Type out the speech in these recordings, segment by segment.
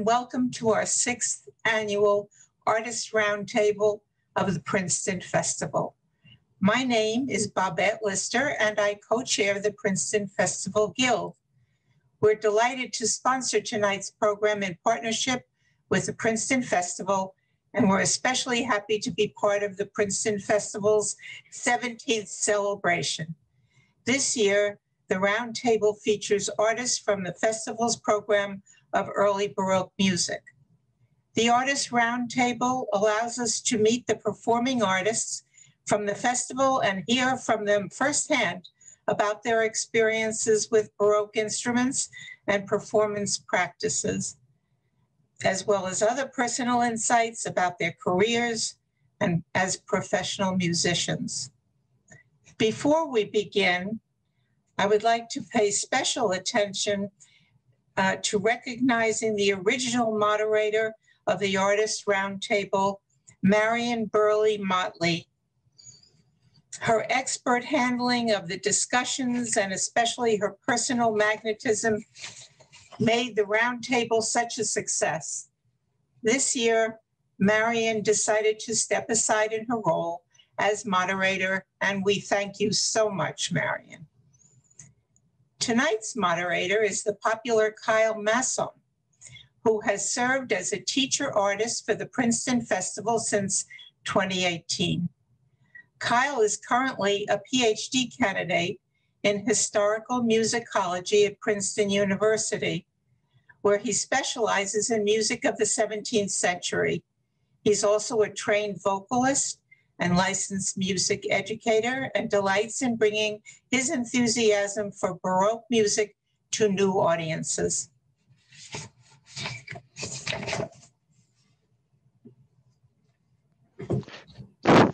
and welcome to our sixth annual Artist Roundtable of the Princeton Festival. My name is Babette Lister, and I co-chair the Princeton Festival Guild. We're delighted to sponsor tonight's program in partnership with the Princeton Festival, and we're especially happy to be part of the Princeton Festival's 17th celebration. This year, the roundtable features artists from the festival's program of early Baroque music. The Artist Roundtable allows us to meet the performing artists from the festival and hear from them firsthand about their experiences with Baroque instruments and performance practices, as well as other personal insights about their careers and as professional musicians. Before we begin, I would like to pay special attention uh, to recognizing the original moderator of the Artist Roundtable, Marion Burley Motley. Her expert handling of the discussions and especially her personal magnetism made the roundtable such a success. This year, Marion decided to step aside in her role as moderator, and we thank you so much, Marion. Tonight's moderator is the popular Kyle Masson, who has served as a teacher artist for the Princeton Festival since 2018. Kyle is currently a PhD candidate in historical musicology at Princeton University, where he specializes in music of the 17th century. He's also a trained vocalist and licensed music educator and delights in bringing his enthusiasm for Baroque music to new audiences.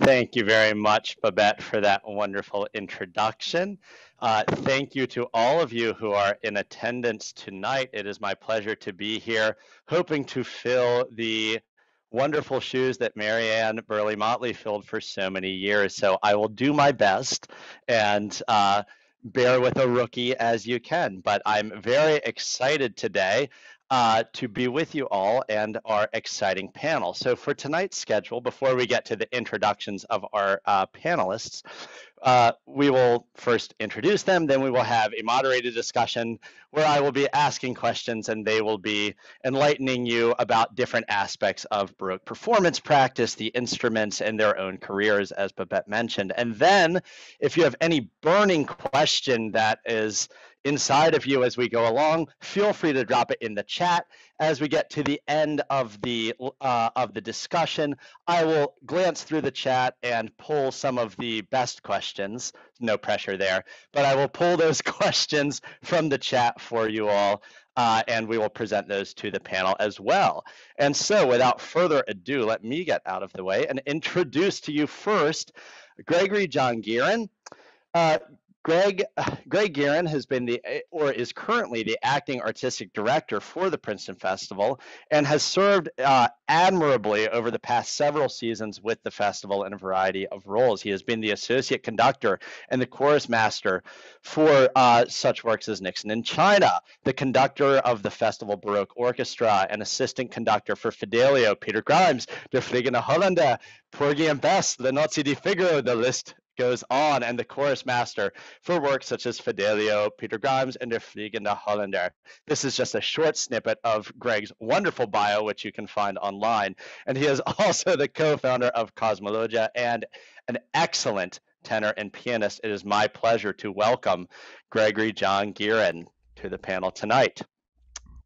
Thank you very much, Babette, for that wonderful introduction. Uh, thank you to all of you who are in attendance tonight. It is my pleasure to be here, hoping to fill the wonderful shoes that Marianne Burley Motley filled for so many years. So I will do my best and uh, bear with a rookie as you can. But I'm very excited today uh, to be with you all and our exciting panel. So for tonight's schedule, before we get to the introductions of our uh, panelists, uh, we will first introduce them, then we will have a moderated discussion where I will be asking questions and they will be enlightening you about different aspects of Baroque performance practice, the instruments, and their own careers, as Babette mentioned. And then, if you have any burning question that is inside of you as we go along. Feel free to drop it in the chat. As we get to the end of the uh, of the discussion, I will glance through the chat and pull some of the best questions. No pressure there, but I will pull those questions from the chat for you all. Uh, and we will present those to the panel as well. And so, without further ado, let me get out of the way and introduce to you first Gregory John Geehern. Uh, Greg Greg Geehern has been the or is currently the acting artistic director for the Princeton Festival and has served uh, admirably over the past several seasons with the festival in a variety of roles. He has been the associate conductor and the chorus master for uh, such works as Nixon in China, the conductor of the Festival Baroque Orchestra, and assistant conductor for Fidelio, Peter Grimes, Der Fliegende Holländer, Porgy and Bess, the Nozze di Figaro, the list goes on, and the chorus master for works such as Fidelio, Peter Grimes, and Der Fliegende Holländer. This is just a short snippet of Greg's wonderful bio, which you can find online. And he is also the co founder of Cosmologia and an excellent tenor and pianist. It is my pleasure to welcome Gregory John Geehern to the panel tonight.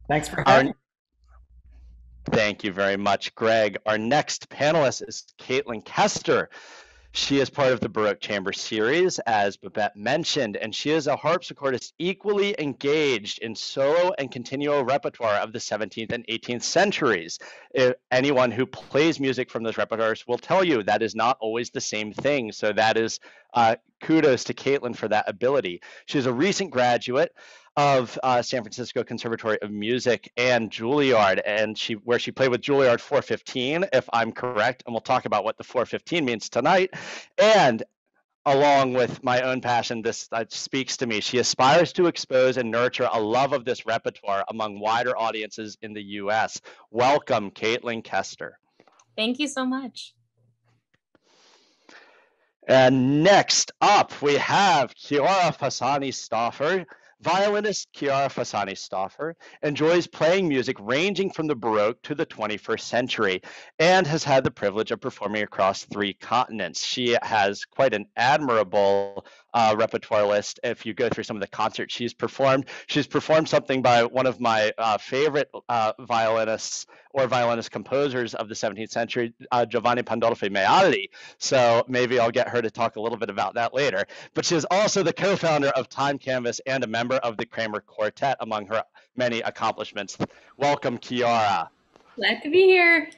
Thanks for having me. Thank you very much, Greg. Our next panelist is Caitlin Kester. She is part of the Baroque Chamber series, as Babette mentioned, and she is a harpsichordist equally engaged in solo and continuo repertoire of the 17th and 18th centuries. If anyone who plays music from those repertoires will tell you that is not always the same thing. So that is uh, kudos to Caitlin for that ability. She's a recent graduate of uh, San Francisco Conservatory of Music and Juilliard, and she where she played with Juilliard 415, if I'm correct, and we'll talk about what the 415 means tonight. And along with my own passion, this that speaks to me. She aspires to expose and nurture a love of this repertoire among wider audiences in the U.S. Welcome, Caitlin Kester. Thank you so much. And next up, we have Chiara Fasani Stauffer. Violinist Chiara Fasani Stauffer enjoys playing music ranging from the Baroque to the 21st century and has had the privilege of performing across three continents. She has quite an admirable uh, repertoire list. If you go through some of the concerts she's performed, she's performed something by one of my uh, favorite uh, violinists or violinist composers of the 17th century, uh, Giovanni Pandolfi Mealli. So maybe I'll get her to talk a little bit about that later. But she is also the co-founder of Time Canvas and a member of the Kramer Quartet, among her many accomplishments. Welcome, Chiara. Glad to be here.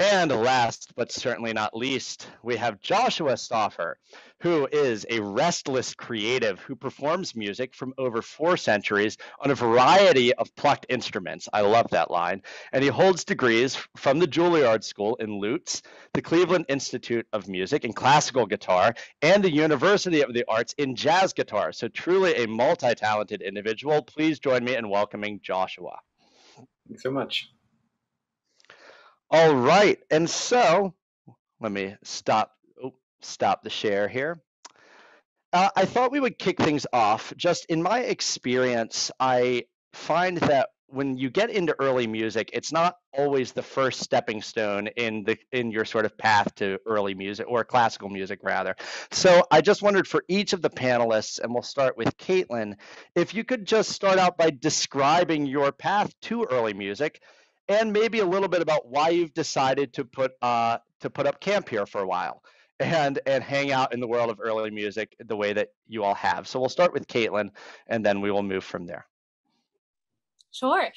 And last but certainly not least, we have Joshua Stauffer, who is a restless creative who performs music from over four centuries on a variety of plucked instruments. I love that line. And he holds degrees from the Juilliard School in lutes, the Cleveland Institute of Music in classical guitar, and the University of the Arts in jazz guitar. So truly a multi-talented individual. Please join me in welcoming Joshua. Thanks so much. All right. And so let me stop oh, stop the share here. Uh, I thought we would kick things off. Just in my experience, I find that when you get into early music, it's not always the first stepping stone in the in your sort of path to early music or classical music rather. So I just wondered for each of the panelists, and we'll start with Caitlin, if you could just start out by describing your path to early music and maybe a little bit about why you've decided to put uh, to put up camp here for a while and and hang out in the world of early music the way that you all have. So we'll start with Caitlin, and then we will move from there. Sure.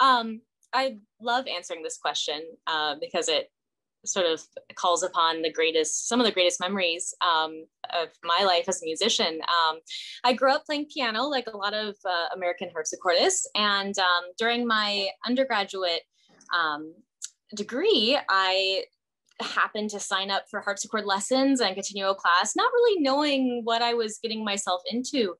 Um, I love answering this question uh, because it sort of calls upon the greatest, some of the greatest memories um, of my life as a musician. Um, I grew up playing piano like a lot of uh, American harpsichordists, and um, during my undergraduate um, degree, I happened to sign up for harpsichord lessons and continuo class, not really knowing what I was getting myself into,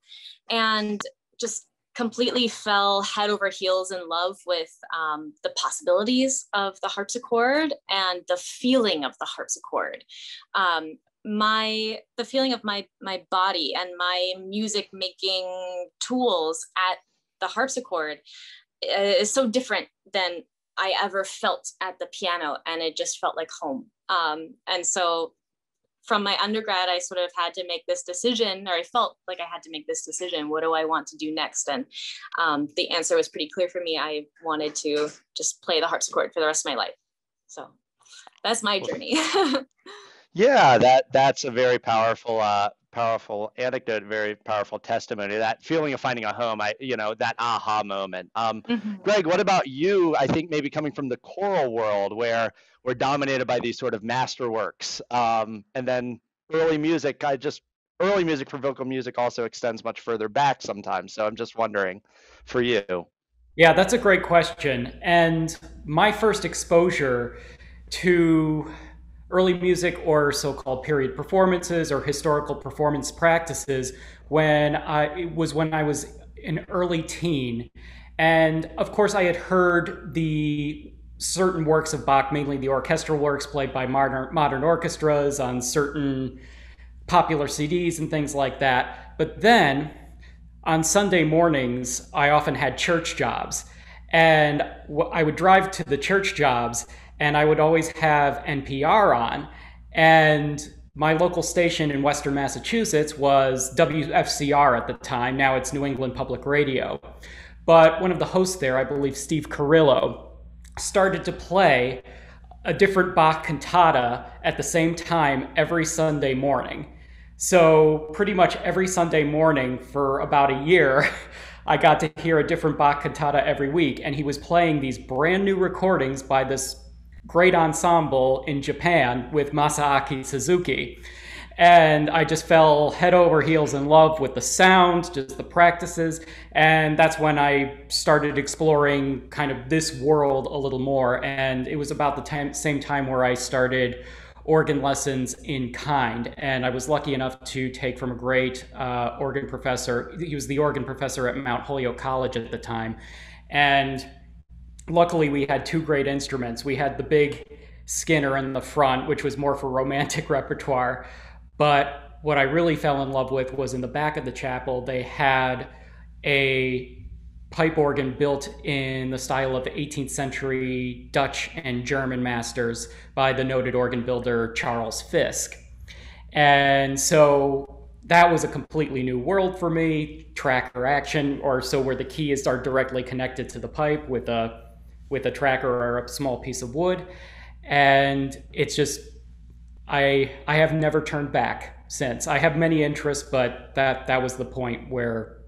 and just completely fell head over heels in love with um, the possibilities of the harpsichord and the feeling of the harpsichord. Um, my the feeling of my my body and my music making tools at the harpsichord uh, is so different than I ever felt at the piano, and it just felt like home. Um, and so, from my undergrad, I sort of had to make this decision, or I felt like I had to make this decision. What do I want to do next? And um, the answer was pretty clear for me. I wanted to just play the harpsichord for the rest of my life. So that's my journey. yeah, that that's a very powerful uh, powerful anecdote, very powerful testimony. That feeling of finding a home, I you know that aha moment. Um, mm-hmm. Greg, what about you? I think maybe coming from the choral world where we're dominated by these sort of masterworks, um, and then early music. I just early music for vocal music also extends much further back sometimes. So I'm just wondering, for you. Yeah, that's a great question. And my first exposure to early music or so-called period performances or historical performance practices when I it was when I was an early teen. And of course I had heard the certain works of Bach, mainly the orchestral works played by modern, modern orchestras on certain popular CDs and things like that. But then on Sunday mornings, I often had church jobs. And I would drive to the church jobs and I would always have NPR on. And my local station in Western Massachusetts was WFCR at the time. Now it's New England Public Radio. But one of the hosts there, I believe Steve Carrillo, started to play a different Bach cantata at the same time every Sunday morning. So, pretty much every Sunday morning for about a year, I got to hear a different Bach cantata every week. And he was playing these brand new recordings by this great ensemble in Japan with Masaaki Suzuki. And I just fell head over heels in love with the sound, just the practices. And that's when I started exploring kind of this world a little more. And it was about the time, same time where I started organ lessons in kind. And I was lucky enough to take from a great uh, organ professor. He was the organ professor at Mount Holyoke College at the time. And luckily, we had two great instruments. We had the big Skinner in the front, which was more for romantic repertoire. But what I really fell in love with was in the back of the chapel, they had a pipe organ built in the style of 18th century Dutch and German masters by the noted organ builder Charles Fisk. And so that was a completely new world for me. Tracker action, or so where the keys are directly connected to the pipe with a with a tracker or a small piece of wood. And it's just I I have never turned back since. I have many interests, but that that was the point where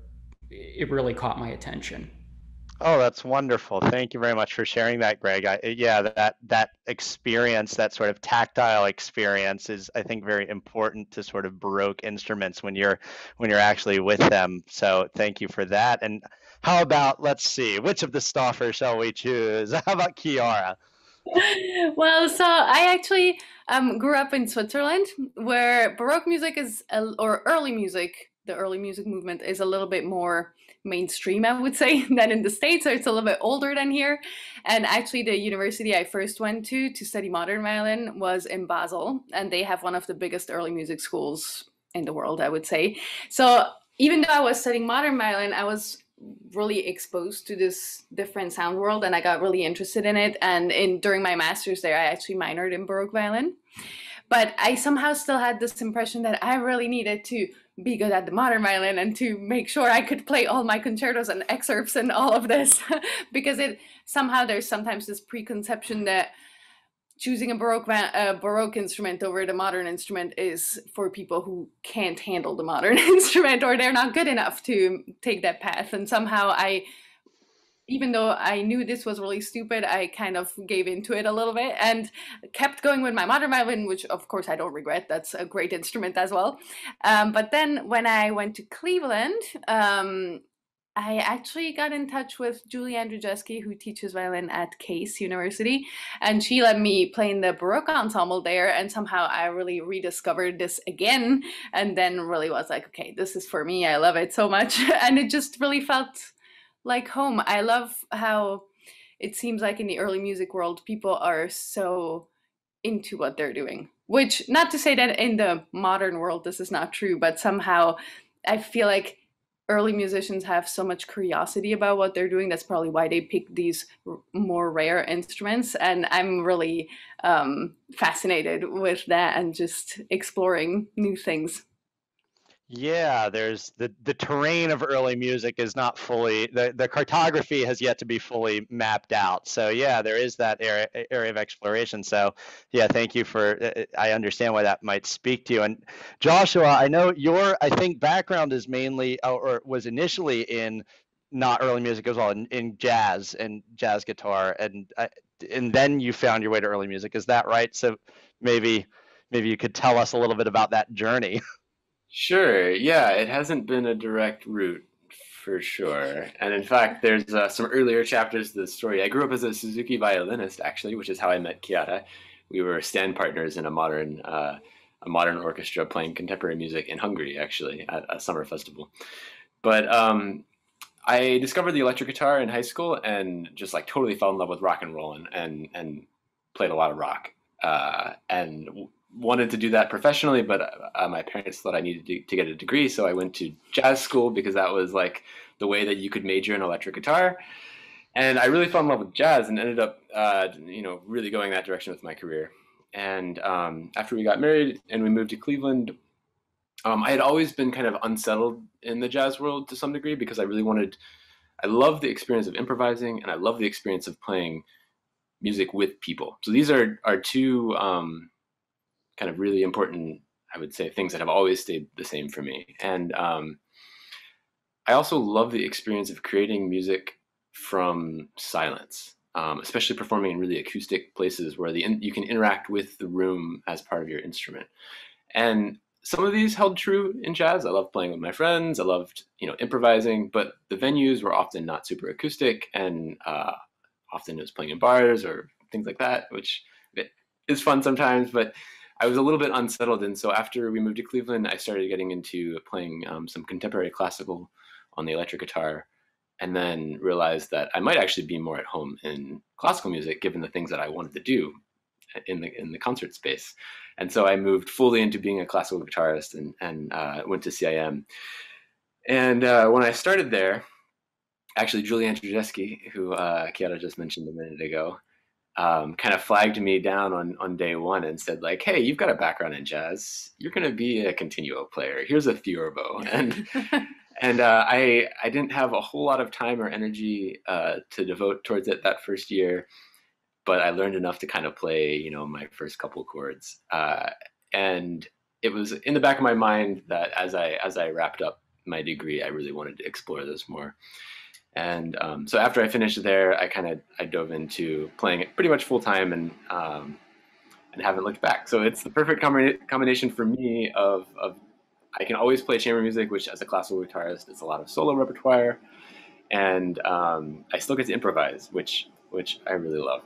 it really caught my attention. Oh, that's wonderful. Thank you very much for sharing that, Greg. I, yeah, that that experience, that sort of tactile experience is I think very important to sort of Baroque instruments when you're when you're actually with them. So, thank you for that. And how about let's see, which of the Stauffer shall we choose? How about Chiara? well, so I actually um, grew up in Switzerland, where Baroque music is, or early music the early music movement is a little bit more mainstream, I would say, than in the States. So it's a little bit older than here. And actually, the university I first went to to study modern violin was in Basel. And they have one of the biggest early music schools in the world, I would say. So even though I was studying modern violin, I was really exposed to this different sound world and I got really interested in it. And in during my master's there, I actually minored in Baroque violin. But I somehow still had this impression that I really needed to be good at the modern violin and to make sure I could play all my concertos and excerpts and all of this because it somehow there's sometimes this preconception that choosing a baroque a baroque instrument over the modern instrument is for people who can't handle the modern instrument or they're not good enough to take that path and somehow I even though I knew this was really stupid, I kind of gave into it a little bit and kept going with my modern violin, which of course I don't regret. That's a great instrument as well. Um, but then when I went to Cleveland, um, I actually got in touch with Julie Andrijeski, who teaches violin at Case University, and she let me play in the Baroque ensemble there. And somehow I really rediscovered this again, and then really was like, okay, this is for me. I love it so much, and it just really felt like home. I love how it seems like in the early music world, people are so into what they're doing. Which, not to say that in the modern world this is not true, but somehow I feel like early musicians have so much curiosity about what they're doing. That's probably why they pick these more rare instruments. And I'm really um, fascinated with that and just exploring new things. Yeah, there's the the terrain of early music is not fully the the cartography has yet to be fully mapped out. So yeah, there is that area area of exploration. So yeah, thank you for uh, uh, I understand why that might speak to you. And Joshua, I know your I think background is mainly uh, or was initially in not early music as well in, in jazz and jazz guitar and and then you found your way to early music. Is that right? So maybe maybe you could tell us a little bit about that journey. Sure. Yeah, it hasn't been a direct route for sure. And in fact, there's uh, some earlier chapters of the story. I grew up as a Suzuki violinist, actually, which is how I met Chiara. We were stand partners in a modern uh, a modern orchestra playing contemporary music in Hungary, actually, at a summer festival. But um, I discovered the electric guitar in high school and just like totally fell in love with rock and roll and and, and played a lot of rock. Uh, and wanted to do that professionally, but uh, my parents thought I needed to, to, get a degree, so I went to jazz school because that was like the way that you could major in electric guitar. And I really fell in love with jazz and ended up, uh, you know, really going that direction with my career. And um, after we got married and we moved to Cleveland, um, I had always been kind of unsettled in the jazz world to some degree because I really wanted, I love the experience of improvising and I love the experience of playing music with people. So these are are two um, kind of really important, I would say, things that have always stayed the same for me. And um, I also love the experience of creating music from silence, um, especially performing in really acoustic places where the in, you can interact with the room as part of your instrument. And some of these held true in jazz. I loved playing with my friends. I loved, you know, improvising, but the venues were often not super acoustic, and uh, often it was playing in bars or things like that, which is fun sometimes. But I was a little bit unsettled, and so after we moved to Cleveland, I started getting into playing um, some contemporary classical on the electric guitar, and then realized that I might actually be more at home in classical music, given the things that I wanted to do in the in the concert space. And so I moved fully into being a classical guitarist and and uh, went to CIM. And uh, when I started there, actually Julie Andrijeski, who uh, Chiara just mentioned a minute ago, um, kind of flagged me down on on day one and said like, "Hey, you've got a background in jazz. You're going to be a continuo player. Here's a theorbo." And and uh, I I didn't have a whole lot of time or energy uh, to devote towards it that first year, but I learned enough to kind of play, you know, my first couple chords. Uh, and it was in the back of my mind that as I as I wrapped up my degree, I really wanted to explore this more. And um, so after I finished there, I kind of I dove into playing it pretty much full time and um, and haven't looked back. So it's the perfect combina- combination for me of of I can always play chamber music, which as a classical guitarist, it's a lot of solo repertoire, and um, I still get to improvise, which which I really love.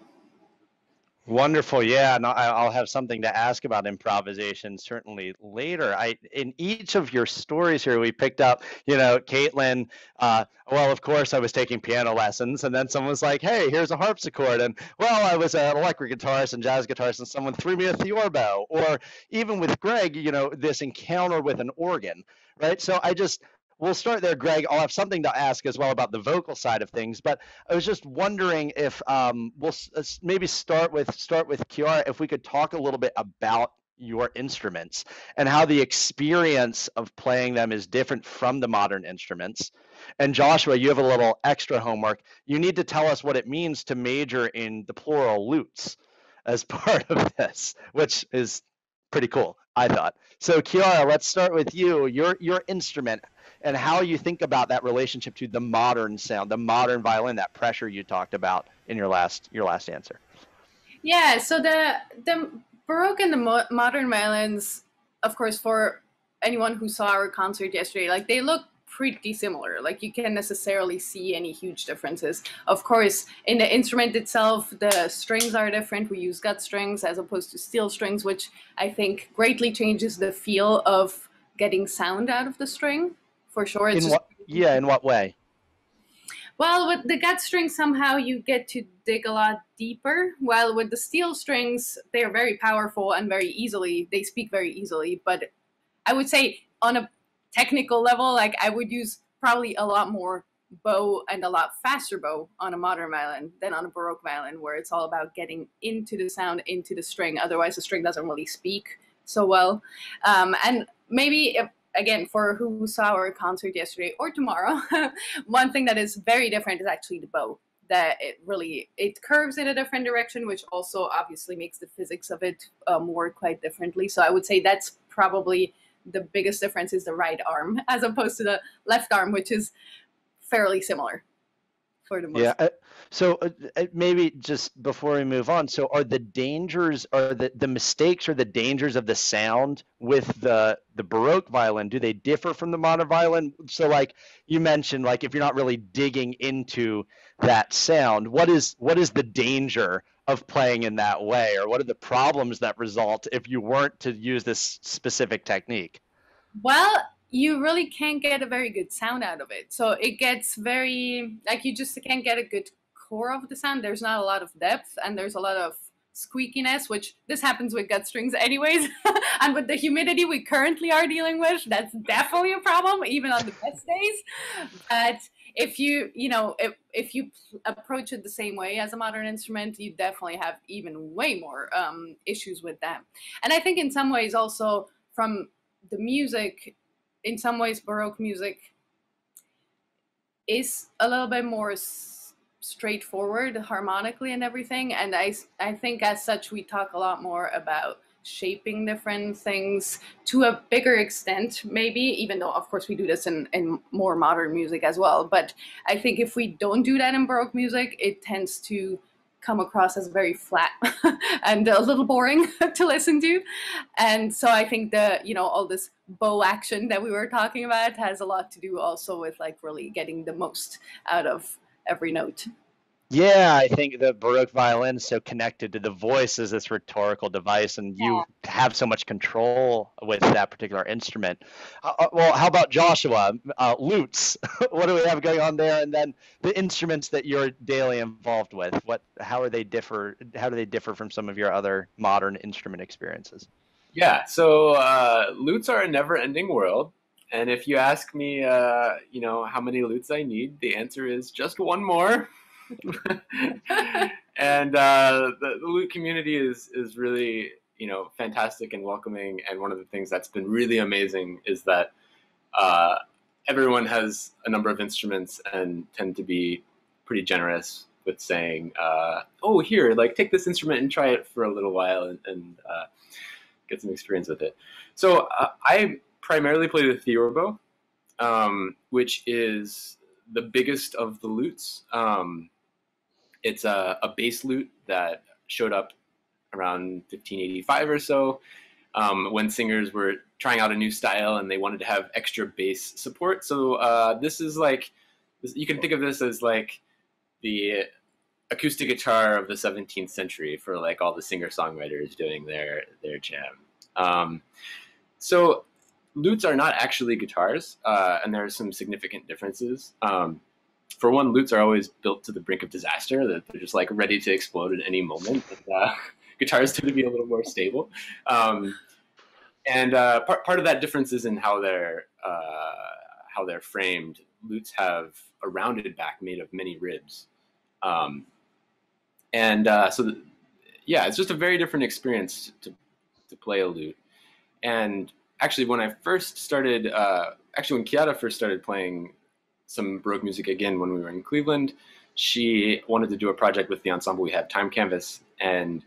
Wonderful. Yeah, no, I'll have something to ask about improvisation certainly later. I in each of your stories here, we picked up, you know, Caitlin. Uh, well, of course, I was taking piano lessons, and then someone was like, "Hey, here's a harpsichord," and well, I was an electric guitarist and jazz guitarist, and someone threw me a theorbo. Or even with Greg, you know, this encounter with an organ, right? So I just we'll start there, Greg. I'll have something to ask as well about the vocal side of things, but I was just wondering if um, we'll s- maybe start with start with Chiara. If we could talk a little bit about your instruments and how the experience of playing them is different from the modern instruments. And Joshua, you have a little extra homework. You need to tell us what it means to major in the plural lutes as part of this, which is pretty cool, I thought. So Chiara, let's start with you. Your your instrument and how you think about that relationship to the modern sound, the modern violin, that pressure you talked about in your last your last answer. Yeah, so the the Baroque and the mo- modern violins, of course, for anyone who saw our concert yesterday, like they look pretty similar. Like you can't necessarily see any huge differences. Of course, in the instrument itself, the strings are different. We use gut strings as opposed to steel strings, which I think greatly changes the feel of getting sound out of the string for sure. It's in what, yeah, in what way? Well, with the gut string, somehow you get to dig a lot deeper. While with the steel strings, they are very powerful and very easily, they speak very easily. But I would say on a technical level, like I would use probably a lot more bow and a lot faster bow on a modern violin than on a Baroque violin, where it's all about getting into the sound, into the string. Otherwise, the string doesn't really speak so well. Um, and maybe if, again, for who saw our concert yesterday or tomorrow, one thing that is very different is actually the bow. That it really it curves in a different direction, which also obviously makes the physics of it um, work quite differently. So I would say that's probably the biggest difference is the right arm as opposed to the left arm, which is fairly similar for the most. Yeah. Uh, so uh, uh, maybe just before we move on, so are the dangers, are the the mistakes or the dangers of the sound with the the Baroque violin? Do they differ from the modern violin? So like you mentioned, like if you're not really digging into that sound, what is what is the danger? of playing in that way or what are the problems that result if you weren't to use this specific technique well you really can't get a very good sound out of it. So it gets very like you just can't get a good core of the sound. There's not a lot of depth and there's a lot of squeakiness, which this happens with gut strings anyways. and with the humidity we currently are dealing with, that's definitely a problem, even on the best days. But if you, you know, if, if you approach it the same way as a modern instrument, you definitely have even way more um, issues with that. And I think in some ways also from the music in some ways baroque music is a little bit more straightforward harmonically and everything and I, I think as such we talk a lot more about shaping different things to a bigger extent maybe even though of course we do this in, in more modern music as well but i think if we don't do that in baroque music it tends to come across as very flat and a little boring to listen to. And so I think the, you know, all this bow action that we were talking about has a lot to do also with like really getting the most out of every note. Yeah, I think the Baroque violin is so connected to the voice as this rhetorical device, and you have so much control with that particular instrument. Uh, uh, well, how about Joshua? Uh, lutes. what do we have going on there? And then the instruments that you're daily involved with. What? How are they differ? How do they differ from some of your other modern instrument experiences? Yeah. So uh, lutes are a never-ending world. And if you ask me, uh, you know, how many lutes I need, the answer is just one more. and uh, the, the lute community is is really you know fantastic and welcoming. And one of the things that's been really amazing is that uh, everyone has a number of instruments and tend to be pretty generous with saying, uh, "Oh, here, like take this instrument and try it for a little while and, and uh, get some experience with it." So uh, I primarily play the theorbo, um, which is the biggest of the lutes. Um, it's a, a bass lute that showed up around 1585 or so um, when singers were trying out a new style and they wanted to have extra bass support. So uh, this is like, you can think of this as like the acoustic guitar of the 17th century for like all the singer songwriters doing their their jam. Um, so lutes are not actually guitars, uh, and there are some significant differences. Um, for one, lutes are always built to the brink of disaster. That they're just like ready to explode at any moment. And, uh, guitars tend to be a little more stable, um, and uh, part part of that difference is in how they're uh, how they're framed. Lutes have a rounded back made of many ribs, um, and uh, so yeah, it's just a very different experience to to play a lute. And actually, when I first started, uh, actually when Chiara first started playing some Baroque music again when we were in Cleveland. She wanted to do a project with the ensemble we had, Time Canvas, and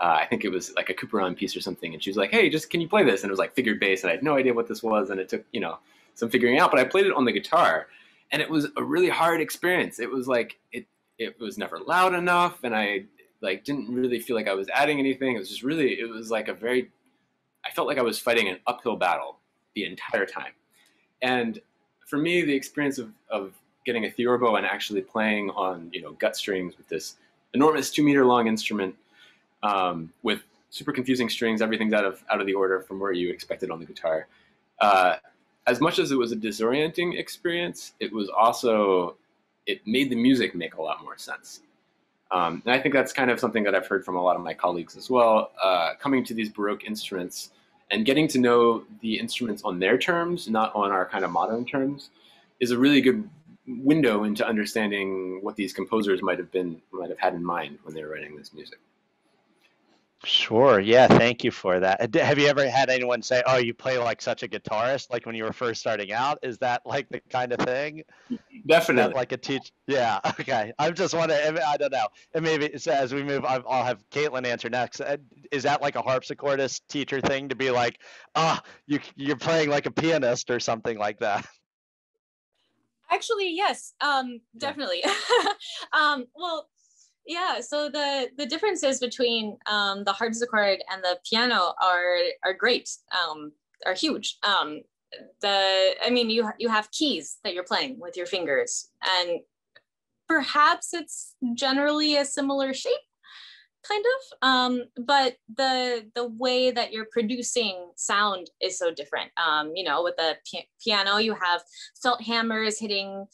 uh, I think it was like a Couperin piece or something. And she was like, "Hey, just can you play this?" And it was like figured bass, and I had no idea what this was, and it took you know some figuring out. But I played it on the guitar, and it was a really hard experience. It was like it it was never loud enough, and I like didn't really feel like I was adding anything. It was just really it was like a very I felt like I was fighting an uphill battle the entire time. And for me, the experience of, of getting a theorbo and actually playing on you know gut strings with this enormous two meter long instrument um, with super confusing strings, everything's out of out of the order from where you expected on the guitar. Uh, as much as it was a disorienting experience, it was also it made the music make a lot more sense. Um, and I think that's kind of something that I've heard from a lot of my colleagues as well. Uh, coming to these Baroque instruments and getting to know the instruments on their terms, not on our kind of modern terms, is a really good window into understanding what these composers might have been might have had in mind when they were writing this music. Sure. Yeah. Thank you for that. Have you ever had anyone say, "Oh, you play like such a guitarist," like when you were first starting out? Is that like the kind of thing? Definitely. like a teach. Yeah. Okay. I'm just wondering. I don't know. And maybe so as we move, I'll have Caitlin answer next. Uh, is that like a harpsichordist teacher thing to be like, "Ah, oh, you you're playing like a pianist" or something like that? Actually, yes. Um, definitely. um, well yeah, so the the differences between um, the harpsichord and the piano are are great, um, are huge. Um, the I mean, you you have keys that you're playing with your fingers, and perhaps it's generally a similar shape, kind of. Um, but the the way that you're producing sound is so different. Um, you know, with the piano, you have felt hammers hitting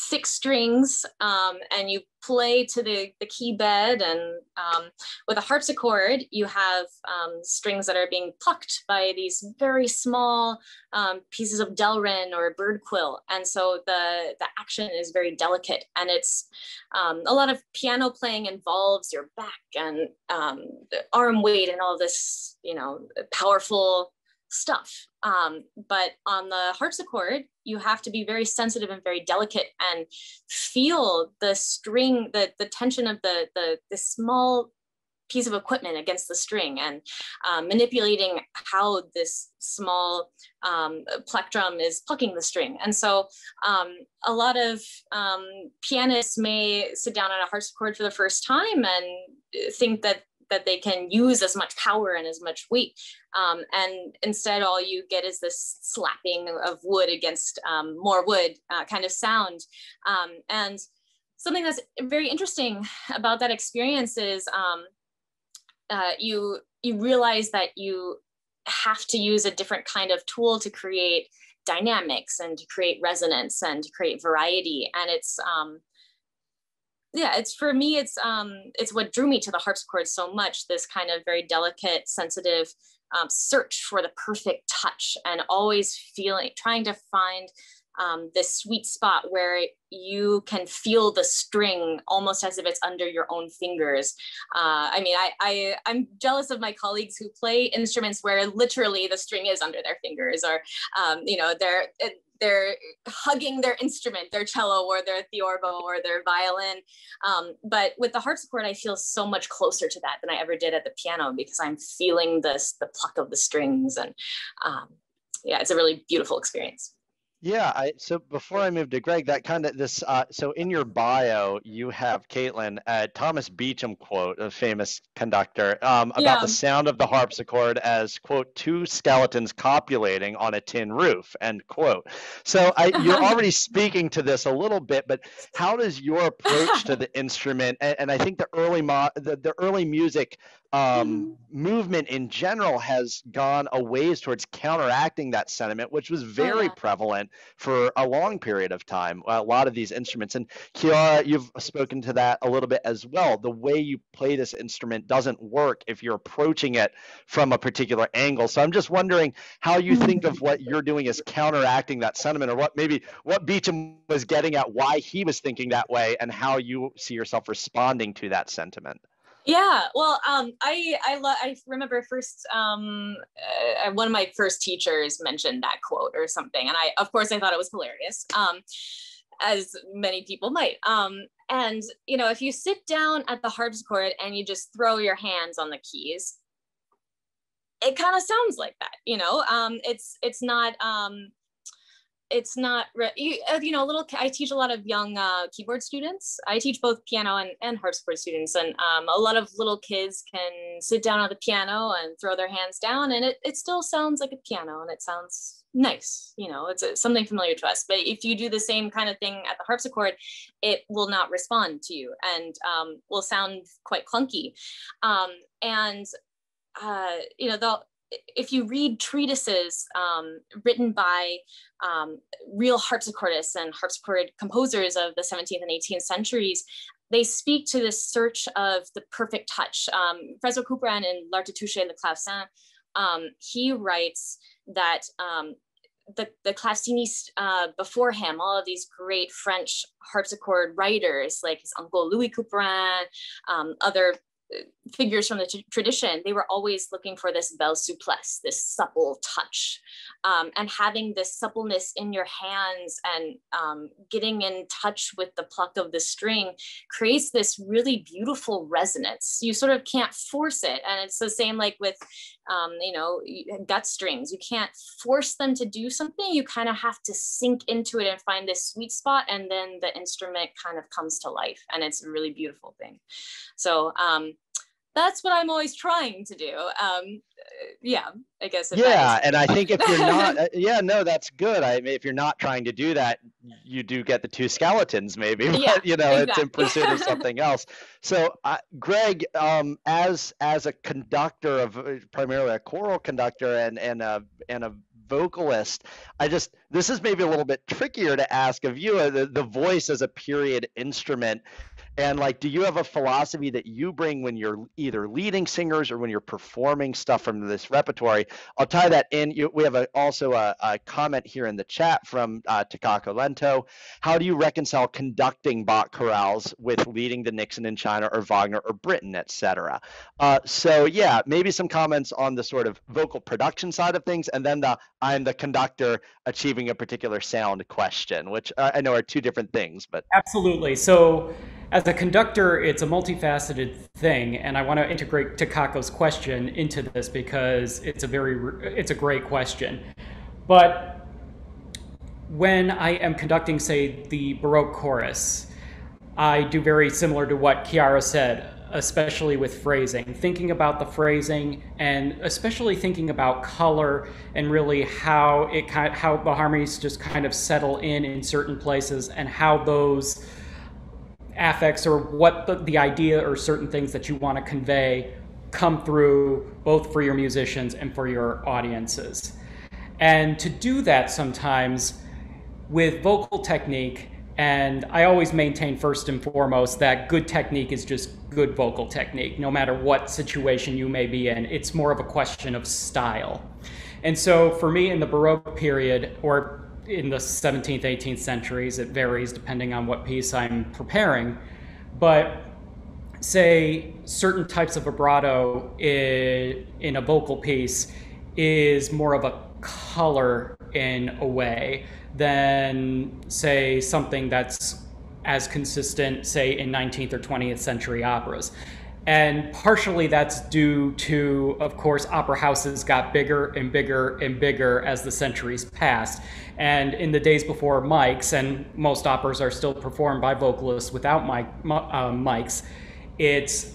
six strings um, and you play to the, the key bed and um, with a harpsichord you have um, strings that are being plucked by these very small um, pieces of delrin or bird quill. And so the, the action is very delicate and it's um, a lot of piano playing involves your back and um, arm weight and all this you know powerful stuff. Um, but on the harpsichord, you have to be very sensitive and very delicate and feel the string, the, the tension of the, the, the small piece of equipment against the string and um, manipulating how this small um, plectrum is plucking the string. And so um, a lot of um, pianists may sit down on a harpsichord for the first time and think that that they can use as much power and as much weight. Um, and instead, all you get is this slapping of wood against um, more wood uh, kind of sound. Um, and something that's very interesting about that experience is um, uh, you you realize that you have to use a different kind of tool to create dynamics and to create resonance and to create variety and it's um, yeah it's for me it's um it's what drew me to the harpsichord so much this kind of very delicate sensitive um, search for the perfect touch and always feeling trying to find um, this sweet spot where you can feel the string almost as if it's under your own fingers. Uh, I mean, I, I I'm jealous of my colleagues who play instruments where literally the string is under their fingers, or um, you know, they're they're hugging their instrument, their cello or their theorbo or their violin. Um, but with the harpsichord, I feel so much closer to that than I ever did at the piano because I'm feeling this the pluck of the strings, and um, yeah, it's a really beautiful experience. Yeah, I, so before I move to Greg, that kind of this. Uh, so in your bio, you have Caitlin uh, Thomas Beecham quote, a famous conductor, um, about Yeah. the sound of the harpsichord as quote two skeletons copulating on a tin roof end quote. So I, you're already speaking to this a little bit, but how does your approach to the instrument and, and I think the early mo- the, the early music um, movement in general has gone a ways towards counteracting that sentiment, which was very yeah. prevalent for a long period of time. A lot of these instruments, and Chiara, you've spoken to that a little bit as well. The way you play this instrument doesn't work if you're approaching it from a particular angle. So I'm just wondering how you think of what you're doing as counteracting that sentiment, or what maybe what Beecham was getting at, why he was thinking that way, and how you see yourself responding to that sentiment. Yeah, well, um, I I, lo- I remember first um, uh, one of my first teachers mentioned that quote or something, and I of course I thought it was hilarious, um, as many people might. Um, and you know, if you sit down at the harpsichord and you just throw your hands on the keys, it kind of sounds like that. You know, um, it's it's not. It's not re- you, uh, you know a little i teach a lot of young uh, keyboard students. I teach both piano and, and harpsichord students and um, a lot of little kids can sit down on the piano and throw their hands down and it, it still sounds like a piano and it sounds nice you know it's, it's something familiar to us. But if you do the same kind of thing at the harpsichord it will not respond to you and um, will sound quite clunky. Um, and uh, you know the if you read treatises um, written by um, real harpsichordists and harpsichord composers of the 17th and 18th centuries, they speak to this search of the perfect touch. Um, François Couperin in L'Art de toucher le clavecin, um, he writes that um, the, the clavecinistes uh, before him, all of these great French harpsichord writers, like his uncle Louis Couperin, um, other figures from the t- tradition, they were always looking for this belle souplesse, this supple touch, um, and having this suppleness in your hands and um, getting in touch with the pluck of the string creates this really beautiful resonance. You sort of can't force it, and it's the same like with, um, you know, gut strings. You can't force them to do something. You kind of have to sink into it and find this sweet spot, and then the instrument kind of comes to life, and it's a really beautiful thing. So um, that's what I'm always trying to do. Um, yeah, I guess. if Yeah, is- and I think if you're not, uh, yeah, no, that's good. I mean, if you're not trying to do that, you do get the two skeletons, maybe. But, Yeah, you know, it's in pursuit of something else. So, uh, Greg, um, as as a conductor of uh, primarily a choral conductor and and a and a vocalist, I just this is maybe a little bit trickier to ask of you. uh, The the voice as a period instrument. And like, do you have a philosophy that you bring when you're either leading singers or when you're performing stuff from this repertory? I'll tie that in. You, we have a, also a, a comment here in the chat from uh, Takako Lento. How do you reconcile conducting Bach chorales with leading the Nixon in China or Wagner or Britten, etc.? Uh, so yeah, maybe some comments on the sort of vocal production side of things, and then the I'm the conductor achieving a particular sound question, which uh, I know are two different things, but Absolutely. So, as a conductor, it's a multifaceted thing, and I want to integrate Takako's question into this because it's a very it's a great question. But when I am conducting, say, the Baroque chorus, I do very similar to what Chiara said, especially with phrasing, thinking about the phrasing and especially thinking about color and really how it how the harmonies just kind of settle in in certain places and how those affects or what the, the idea or certain things that you want to convey come through both for your musicians and for your audiences. And to do that sometimes with vocal technique, and I always maintain first and foremost that good technique is just good vocal technique, no matter what situation you may be in. It's more of a question of style. And so for me in the Baroque period, or in the 17th, 18th centuries, it varies depending on what piece I'm preparing. But say certain types of vibrato in, a vocal piece is more of a color in a way than say something that's as consistent say in 19th or 20th century operas and partially that's due to of course opera houses got bigger and bigger and bigger as the centuries passed and in the days before mics and most operas are still performed by vocalists without mic, uh, mics it's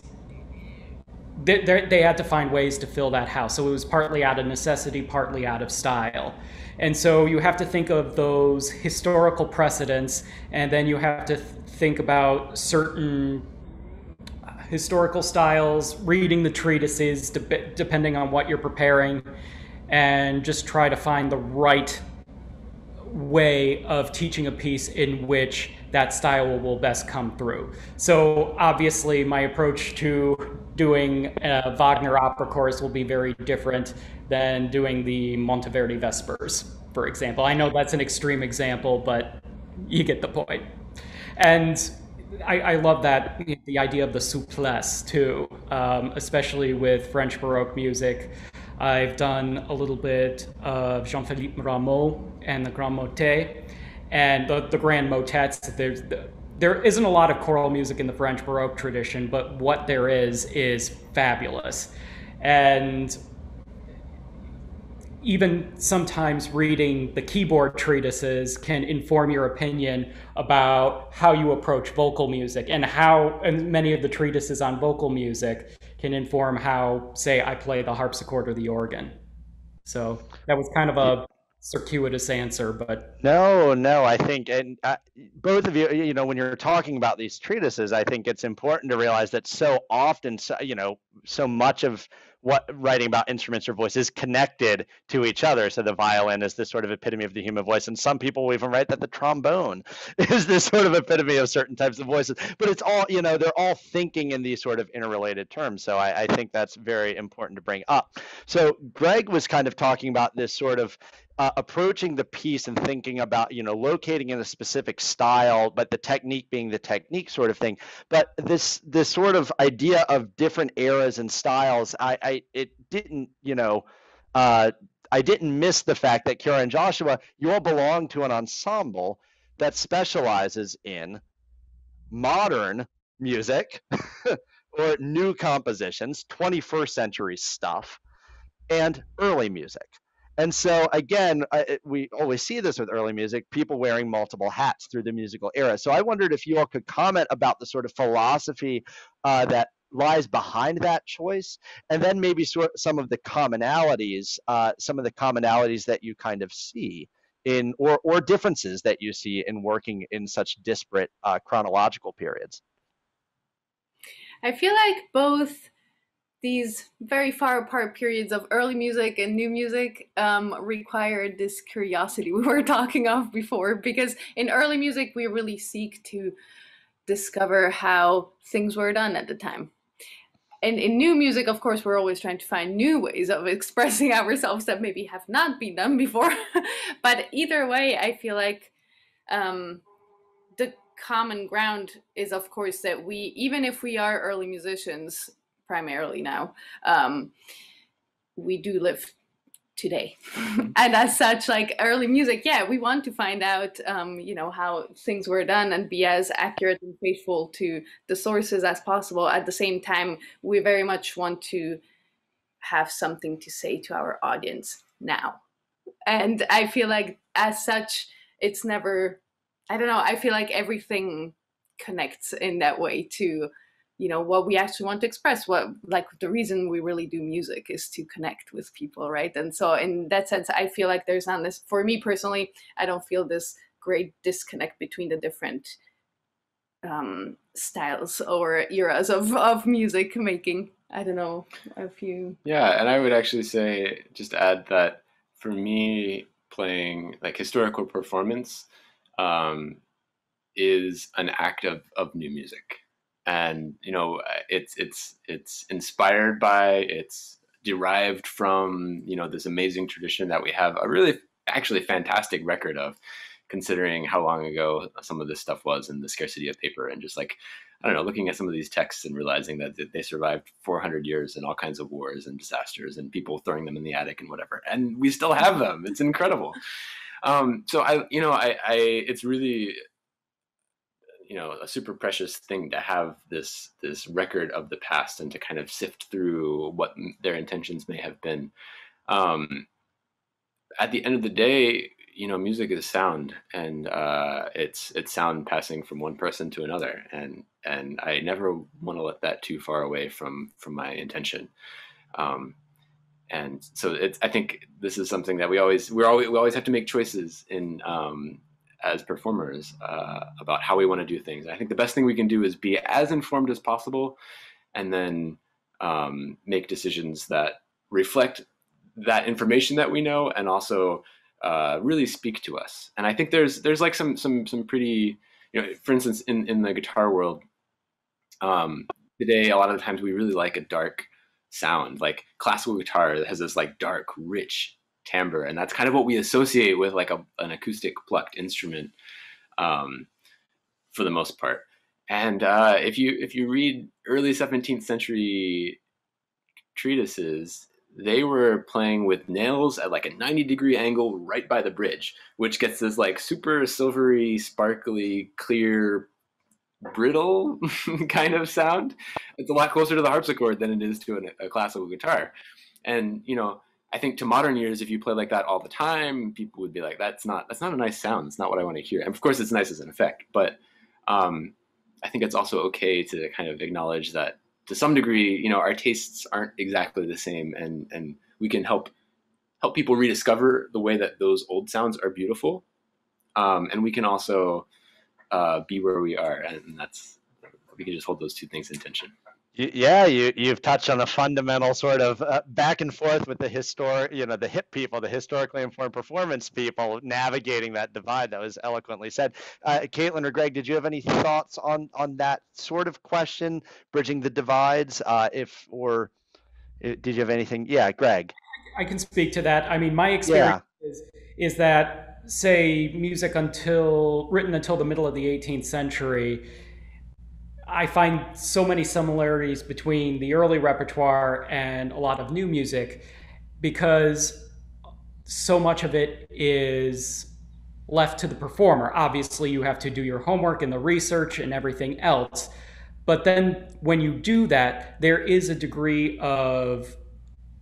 they, they had to find ways to fill that house. So it was partly out of necessity, partly out of style. And so you have to think of those historical precedents, and then you have to think about certain historical styles, reading the treatises, de- depending on what you're preparing, and just try to find the right way of teaching a piece in which that style will best come through. So obviously, my approach to doing a Wagner opera course will be very different than doing the Monteverdi Vespers, for example. I know that's an extreme example, but you get the point. And I, I love that the idea of the souplesse too, um, especially with French Baroque music. I've done a little bit of Jean-Philippe Rameau and the Grand Motet, and the, the grand motets. There's there isn't a lot of choral music in the French Baroque tradition, but what there is is fabulous, and even sometimes reading the keyboard treatises can inform your opinion about how you approach vocal music and how and many of the treatises on vocal music can inform how say i play the harpsichord or the organ. So that was kind of a circuitous answer, but no, no, I think, and uh, both of you, you know, when you're talking about these treatises, I think it's important to realize that so often, so, you know, so much of what writing about instruments or voices connected to each other. So the violin is this sort of epitome of the human voice, and some people will even write that the trombone is this sort of epitome of certain types of voices. But it's all, you know, they're all thinking in these sort of interrelated terms. So I, I think that's very important to bring up. So Greg was kind of talking about this sort of uh, approaching the piece and thinking about you know locating in a specific style but the technique being the technique sort of thing but this this sort of idea of different eras and styles i, I it didn't you know uh, i didn't miss the fact that Chiara and joshua you all belong to an ensemble that specializes in modern music or new compositions 21st century stuff and early music and so again, I, we always see this with early music, people wearing multiple hats through the musical era. So I wondered if you all could comment about the sort of philosophy uh, that lies behind that choice, and then maybe sort some of the commonalities, uh, some of the commonalities that you kind of see in, or or differences that you see in working in such disparate uh, chronological periods. I feel like both these very far apart periods of early music and new music um, required this curiosity we were talking of before because in early music we really seek to discover how things were done at the time and in new music of course we're always trying to find new ways of expressing ourselves that maybe have not been done before. But either way i feel like um, the common ground is of course that we even if we are early musicians primarily now, um, we do live today. Mm-hmm. and as such, like early music, yeah, we want to find out, um, you know, how things were done and be as accurate and faithful to the sources as possible. At the same time, we very much want to have something to say to our audience now. And I feel like, as such, it's never, I don't know, I feel like everything connects in that way to you know what we actually want to express what like the reason we really do music is to connect with people right and so in that sense i feel like there's not this for me personally i don't feel this great disconnect between the different um, styles or eras of, of music making. I don't know if you. Yeah, and I would actually say, just add that for me, playing like historical performance um, is an act of, of new music. And you know, it's it's it's inspired by, it's derived from you know this amazing tradition that we have a really actually fantastic record of considering how long ago some of this stuff was and the scarcity of paper and just like I don't know, looking at some of these texts and realizing that they survived 400 years and all kinds of wars and disasters and people throwing them in the attic and whatever, and we still have them. It's incredible. Um, so I, you know, I, I, it's really, you know, a super precious thing to have this this record of the past and to kind of sift through what their intentions may have been. Um, at the end of the day, you know, music is sound, and uh, it's it's sound passing from one person to another, and and I never want to let that too far away from from my intention. Um, and so it's I think this is something that we always we always we always have to make choices in um, as performers uh, about how we want to do things. I think the best thing we can do is be as informed as possible, and then um, make decisions that reflect that information that we know and also uh, really speak to us. And I think there's there's like some some some pretty you know for instance in in the guitar world um, today a lot of the times we really like a dark sound like classical guitar has this like dark rich timbre and that's kind of what we associate with like a, an acoustic plucked instrument um, for the most part and uh, if you if you read early 17th century treatises they were playing with nails at like a 90 degree angle right by the bridge, which gets this like super silvery, sparkly, clear, brittle kind of sound. It's a lot closer to the harpsichord than it is to an, a classical guitar. And, you know, I think to modern ears, if you play like that all the time, people would be like, "That's not that's not a nice sound. It's not what I want to hear." And of course, it's nice as an effect, but um, I think it's also okay to kind of acknowledge that to some degree, you know, our tastes aren't exactly the same, and and we can help help people rediscover the way that those old sounds are beautiful, um, and we can also uh, be where we are, and that's we can just hold those two things in tension. Yeah, you you've touched on a fundamental sort of uh, back and forth with the historic, you know, the hip people, the historically informed performance people, navigating that divide. That was eloquently said. Uh, Caitlin or Greg, did you have any thoughts on on that sort of question, bridging the divides? Uh, if or uh, did you have anything? Yeah, Greg. I can speak to that. I mean, my experience yeah. is is that say music until written until the middle of the 18th century I find so many similarities between the early repertoire and a lot of new music because so much of it is left to the performer. Obviously, you have to do your homework and the research and everything else. But then when you do that, there is a degree of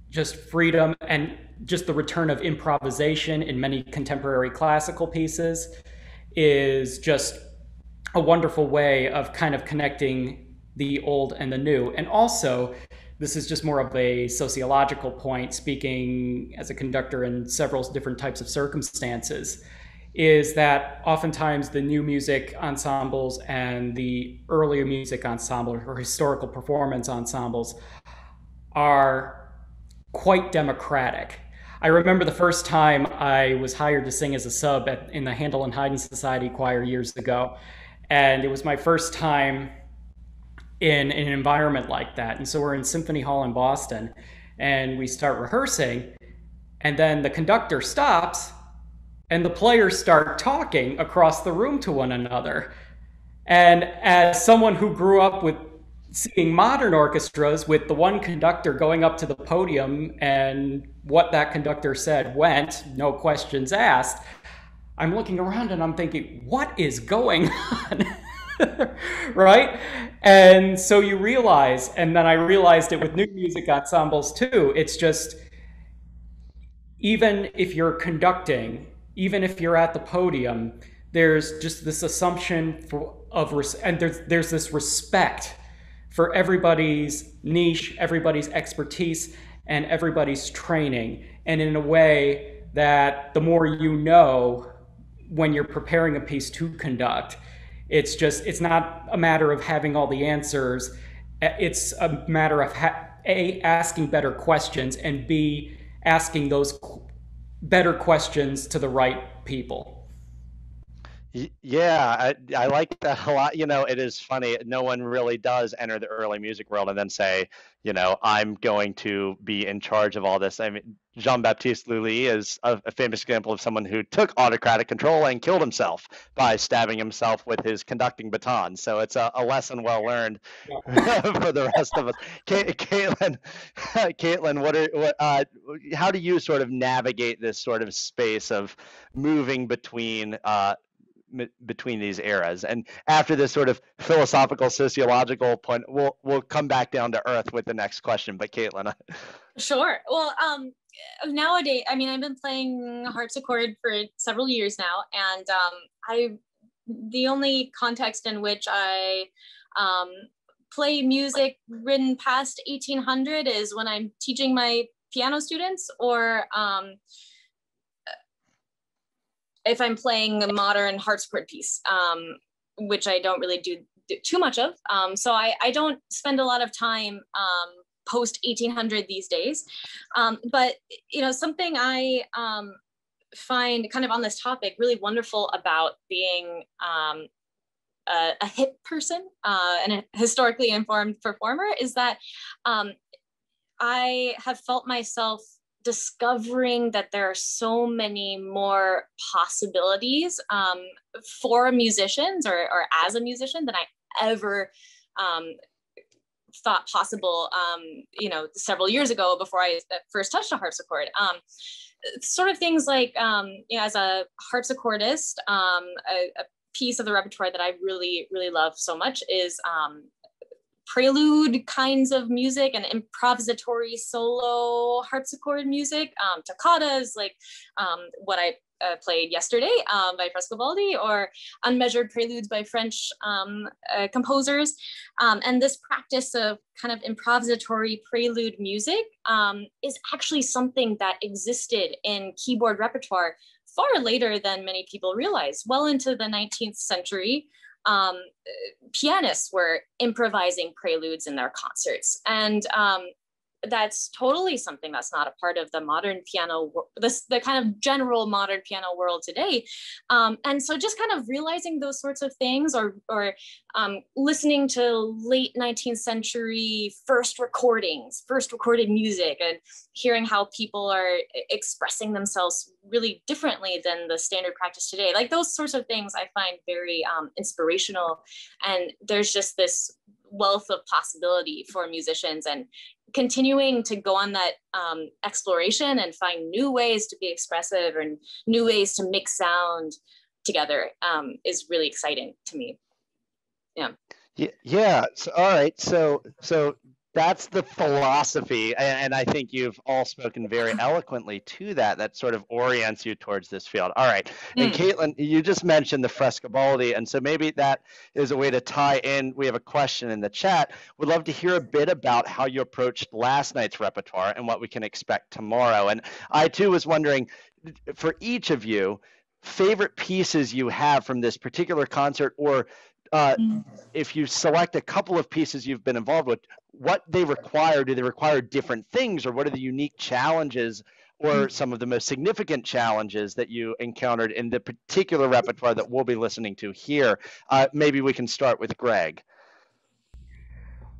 just freedom and just the return of improvisation in many contemporary classical pieces is just a wonderful way of kind of connecting the old and the new. And also, this is just more of a sociological point, speaking as a conductor in several different types of circumstances, is that oftentimes the new music ensembles and the earlier music ensembles or historical performance ensembles are quite democratic. I remember the first time I was hired to sing as a sub at, in the Handel and Haydn Society choir years ago and it was my first time in, in an environment like that. And so we're in Symphony Hall in Boston, and we start rehearsing, and then the conductor stops, and the players start talking across the room to one another. And as someone who grew up with seeing modern orchestras with the one conductor going up to the podium and what that conductor said went, no questions asked, I'm looking around and I'm thinking, what is going on? right? And so you realize, and then I realized it with new music ensembles too. It's just, even if you're conducting, even if you're at the podium, there's just this assumption for, of, and there's, there's this respect for everybody's niche, everybody's expertise, and everybody's training. And in a way that the more you know, when you're preparing a piece to conduct, It's just, it's not a matter of having all the answers. It's a matter of ha- A, asking better questions, and B, asking those better questions to the right people. Yeah, I, I like that a lot. You know, it is funny. No one really does enter the early music world and then say, you know, I'm going to be in charge of all this. I mean, Jean Baptiste Lully is a, a, famous example of someone who took autocratic control and killed himself by stabbing himself with his conducting baton. So it's a, a lesson well learned for the rest of us. Caitlin, Caitlin, what are what? Uh, how do you sort of navigate this sort of space of moving between? Uh, between these eras. And after this sort of philosophical, sociological point, we'll we'll come back down to earth with the next question. But Caitlin, sure. Well, um, nowadays, I mean, I've been playing harpsichord for several years now, and um, I the only context in which I um, play music written past 1800 is when I'm teaching my piano students or um, if I'm playing a modern harpsichord piece, um, which I don't really do, do too much of. Um, so I, I don't spend a lot of time um, post 1800 these days. Um, but, you know, something I um, find kind of on this topic really wonderful about being um, a, a, hip person uh, and a historically informed performer is that I have felt myself discovering that there are so many more possibilities um, for musicians or, or as a musician than I ever um, thought possible, um, you know, several years ago before I first touched a harpsichord. Um, sort of things like, um, you know, as a harpsichordist, um, a, a, piece of the repertoire that I really, really love so much is prelude kinds of music and improvisatory solo harpsichord music. Um, toccatas, like um, what I uh, played yesterday um, by Frescobaldi, or unmeasured preludes by French um, uh, composers. Um, and this practice of kind of improvisatory prelude music um, is actually something that existed in keyboard repertoire far later than many people realize, well into the 19th century um, pianists were improvising preludes in their concerts. And um, that's totally something that's not a part of the modern piano, this the kind of general modern piano world today. Um, and so just kind of realizing those sorts of things or, or um, listening to late 19th century first recordings, first recorded music and hearing how people are expressing themselves really differently than the standard practice today. Like those sorts of things I find very um, inspirational. And there's just this wealth of possibility for musicians and continuing to go on that um, exploration and find new ways to be expressive and new ways to mix sound together um, is really exciting to me. Yeah. Yeah. So, all right. So, so that's the philosophy and i think you've all spoken very eloquently to that that sort of orients you towards this field all right mm. and hmm. caitlin you just mentioned the frescobaldi and so maybe that is a way to tie in we have a question in the chat would love to hear a bit about how you approached last night's repertoire and what we can expect tomorrow and i too was wondering for each of you favorite pieces you have from this particular concert or uh, mm. if you select a couple of pieces you've been involved with, what they require. Do they require different things, or what are the unique challenges or mm. some of the most significant challenges that you encountered in the particular repertoire that we'll be listening to here? Uh, maybe we can start with Greg.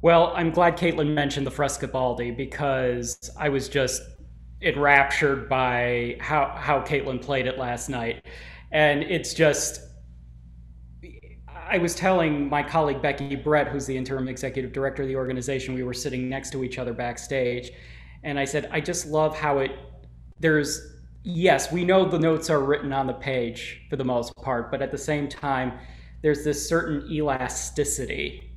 Well, I'm glad Caitlin mentioned the Frescobaldi because I was just enraptured by how how Caitlin played it last night, and it's just I was telling my colleague Becky Brett, who's the interim executive director of the organization, we were sitting next to each other backstage, and I said, I just love how it, there's, yes, we know the notes are written on the page for the most part, but at the same time, there's this certain elasticity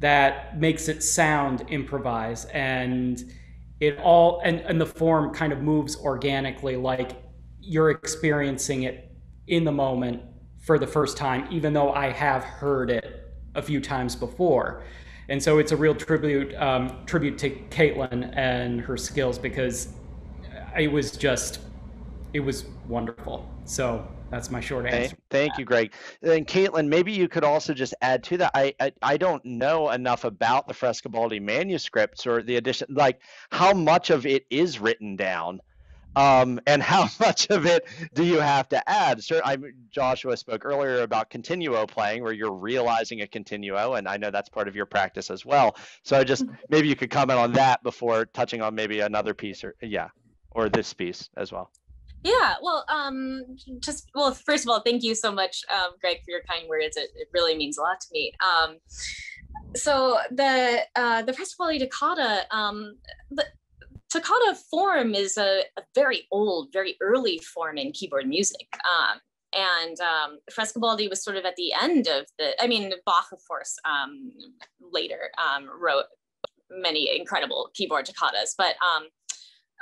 that makes it sound improvised and it all and, and the form kind of moves organically like you're experiencing it in the moment for the first time, even though I have heard it a few times before. And so it's a real tribute um, tribute to Caitlin and her skills because it was just it was wonderful. So that's my short answer. Thank, thank you, Greg. And Caitlin, maybe you could also just add to that. I, I, I don't know enough about the Frescobaldi manuscripts or the edition, like how much of it is written down, um, and how much of it do you have to add? Sir, I, Joshua spoke earlier about continuo playing, where you're realizing a continuo, and I know that's part of your practice as well. So I just maybe you could comment on that before touching on maybe another piece, or yeah, or this piece as well. Yeah, well, um, just well, first of all, thank you so much, um, Greg, for your kind words. It, it really means a lot to me. Um, so the uh, the Frescobaldi toccata, um, the toccata form is a, a, very old, very early form in keyboard music. Um, and um, Frescobaldi was sort of at the end of the. I mean, Bach, of course, um, later um, wrote many incredible keyboard toccatas, but um,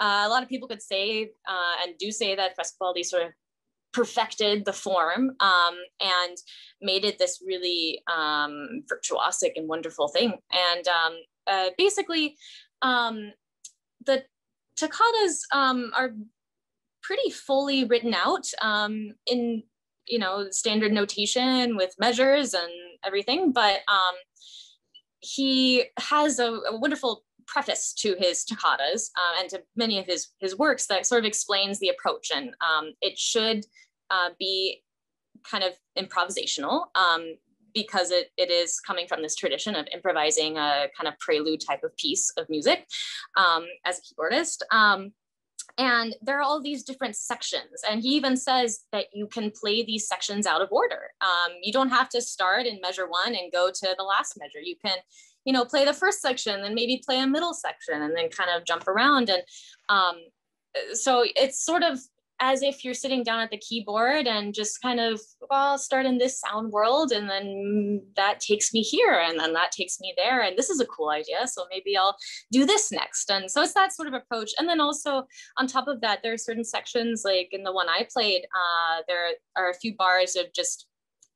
uh, a lot of people could say uh, and do say that Frescobaldi sort of perfected the form um, and made it this really um, virtuosic and wonderful thing. And um, uh, basically, um, the toccatas um, are pretty fully written out um, in you know standard notation with measures and everything, but he has a, a wonderful preface to his toccatas uh, and to many of his his works that sort of explains the approach and um, it should uh, be kind of improvisational um, because it, it is coming from this tradition of improvising a kind of prelude type of piece of music um, as a keyboardist. Um, and there are all these different sections. And he even says that you can play these sections out of order. Um, you don't have to start in measure one and go to the last measure. You can you know, play the first section, then maybe play a middle section, and then kind of jump around. And um, so it's sort of as if you're sitting down at the keyboard and just kind of well start in this sound world and then that takes me here and then that takes me there and this is a cool idea so maybe i'll do this next. And so it's that sort of approach. And then also on top of that there are certain sections like in the one i played uh, there are a few bars of just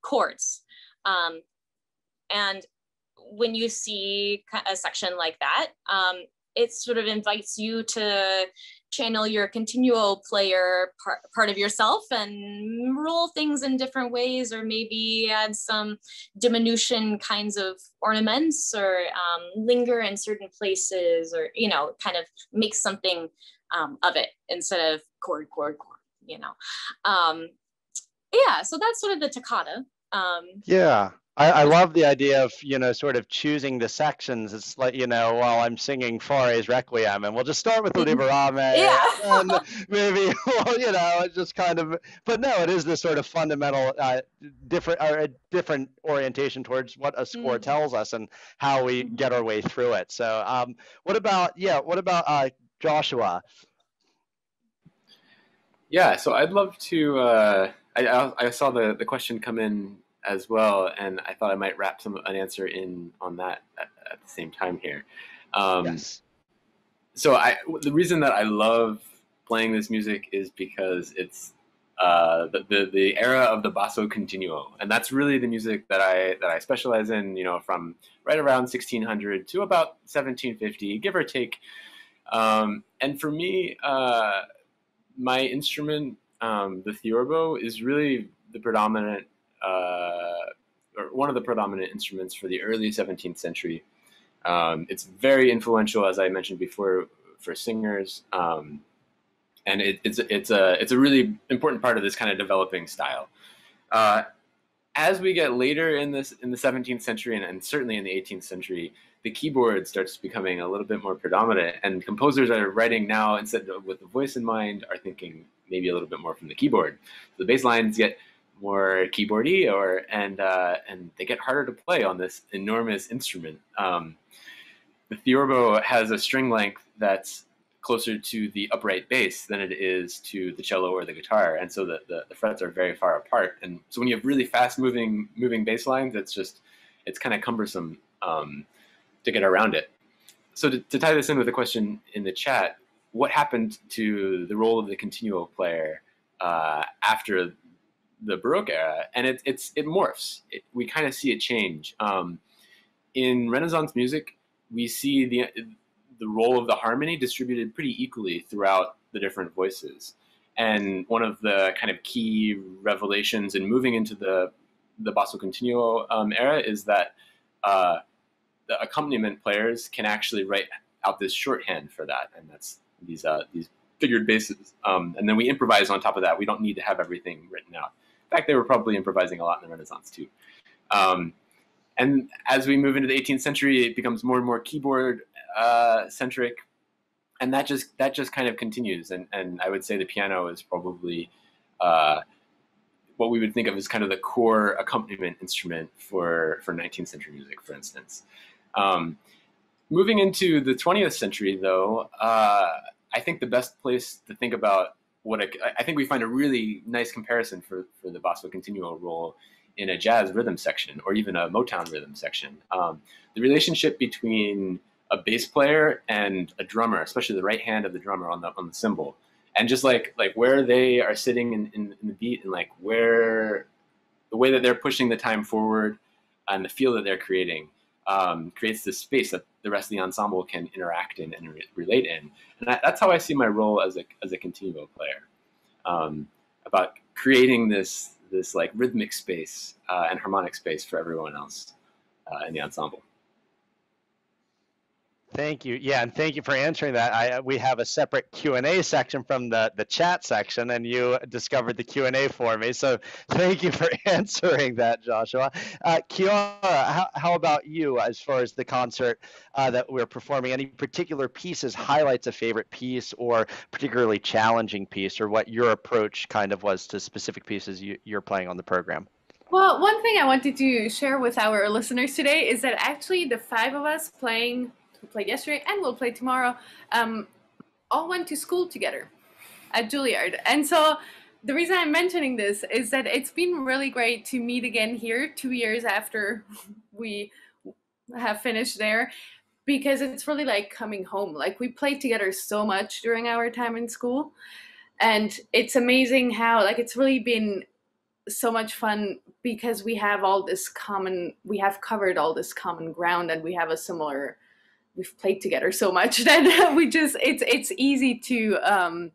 chords. Um, and when you see a section like that, um, it sort of invites you to channel your continuo player part, part of yourself and roll things in different ways or maybe add some diminution kinds of ornaments or um, linger in certain places or you know kind of make something um, of it instead of chord chord chord you know. Um, yeah so that's sort of the toccata um, yeah I, I, love the idea of you know sort of choosing the sections. It's like you know while I'm singing Fauré's Requiem, and we'll just start with the mm-hmm. Libera me, yeah. and maybe well, you know just kind of. But no, it is this sort of fundamental uh, different or a different orientation towards what a score mm. tells us and how we mm-hmm. get our way through it. So, um, what about yeah? What about uh, Joshua? Yeah, so I'd love to. Uh, I, I saw the, the question come in as well, and I thought I might wrap some an answer in on that at, at the same time here. Um, yes. So I the reason that I love playing this music is because it's uh, the, the, the era of the basso continuo, and that's really the music that I that I specialize in. You know, from right around 1600 to about 1750, give or take. Um, and for me, uh, my instrument, um, the theorbo, is really the predominant or one of the predominant instruments for the early 17th century. Um, it's very influential, as I mentioned before, for singers, um, and it, it's it's a it's a really important part of this kind of developing style. Uh, as we get later in this in the 17th century and, and, certainly in the 18th century, the keyboard starts becoming a little bit more predominant, and composers are writing now instead of with the voice in mind are thinking maybe a little bit more from the keyboard. The bass lines get more keyboardy or and uh, and they get harder to play on this enormous instrument. Um, the theorbo has a string length that's closer to the upright bass than it is to the cello or the guitar, and so the, the, the frets are very far apart. And so when you have really fast moving moving bass lines, it's just it's kind of cumbersome um, to get around it. So to, to tie this in with a question in the chat, what happened to the role of the continuo player uh, after the Baroque era, and it, it's it morphs. It, we kind of see a change. Um, in Renaissance music, we see the the role of the harmony distributed pretty equally throughout the different voices. And one of the kind of key revelations in moving into the the basso continuo um, era is that uh, the accompaniment players can actually write out this shorthand for that, and that's these uh, these figured basses. Um, and then we improvise on top of that. We don't need to have everything written out. Fact, they were probably improvising a lot in the Renaissance too. Um, and as we move into the 18th century, it becomes more and more keyboard uh, centric, and that just that just kind of continues. And and I would say the piano is probably uh, what we would think of as kind of the core accompaniment instrument for for 19th century music, for instance. Um, moving into the 20th century, though, uh, I think the best place to think about what a, I think we find a really nice comparison for for the basso continuo role in a jazz rhythm section or even a Motown rhythm section. Um, the relationship between a bass player and a drummer, especially the right hand of the drummer on the on the cymbal, and just like like where they are sitting in, in, in the beat and like where the way that they're pushing the time forward and the feel that they're creating um, creates this space that the rest of the ensemble can interact in and re- relate in. And that's how I see my role as a as a continuo player, um, about creating this this like rhythmic space uh, and harmonic space for everyone else uh, in the ensemble. Thank you. Yeah, and thank you for answering that. I we have a separate Q and A section from the the chat section, and you discovered the Q and A for me. So thank you for answering that, Joshua. Uh, Chiara, how, how about you as far as the concert uh, that we're performing? Any particular pieces highlights a favorite piece, or particularly challenging piece, or what your approach kind of was to specific pieces you, you're playing on the program? Well, one thing I wanted to share with our listeners today is that actually the five of us playing played yesterday and will play tomorrow, um, all went to school together at Juilliard. And so the reason I'm mentioning this is that it's been really great to meet again here two years after we have finished there because it's really like coming home. Like we played together so much during our time in school. And it's amazing how like it's really been so much fun because we have all this common we have covered all this common ground and we have a similar we've played together so much that we just it's it's easy to um,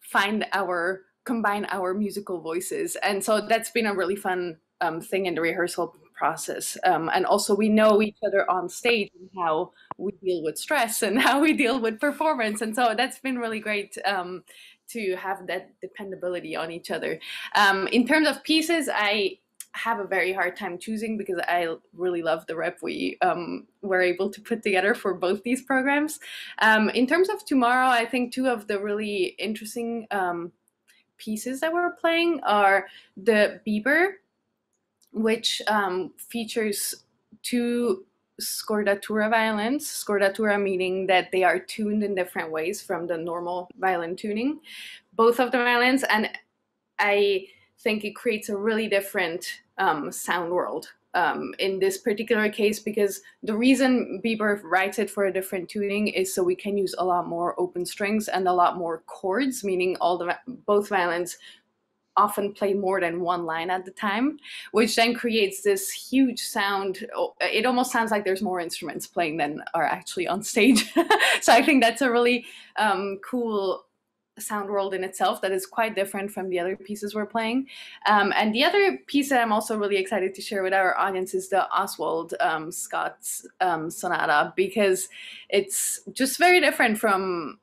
find our combine our musical voices. And so that's been a really fun um, thing in the rehearsal process. Um, and also we know each other on stage and how we deal with stress and how we deal with performance. And so that's been really great um, to have that dependability on each other. Um, in terms of pieces i have a very hard time choosing because I really love the rep we um, were able to put together for both these programs. Um, in terms of tomorrow, I think two of the really interesting um, pieces that we're playing are the Biber, which um, features two scordatura violins, scordatura meaning that they are tuned in different ways from the normal violin tuning, both of the violins. And I think it creates a really different um, sound world um, in this particular case because the reason Biber writes it for a different tuning is so we can use a lot more open strings and a lot more chords, meaning all the both violins often play more than one line at the time, which then creates this huge sound. It almost sounds like there's more instruments playing than are actually on stage. so I think that's a really um, cool sound world in itself that is quite different from the other pieces we're playing. Um, and the other piece that I'm also really excited to share with our audience is the Oswald um, Scott's um, sonata because it's just very different from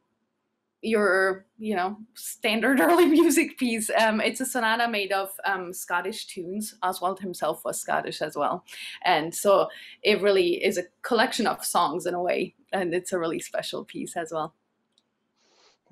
your you know standard early music piece. Um, it's a sonata made of um, scottish tunes. Oswald himself was scottish as well. And so it really is a collection of songs in a way and it's a really special piece as well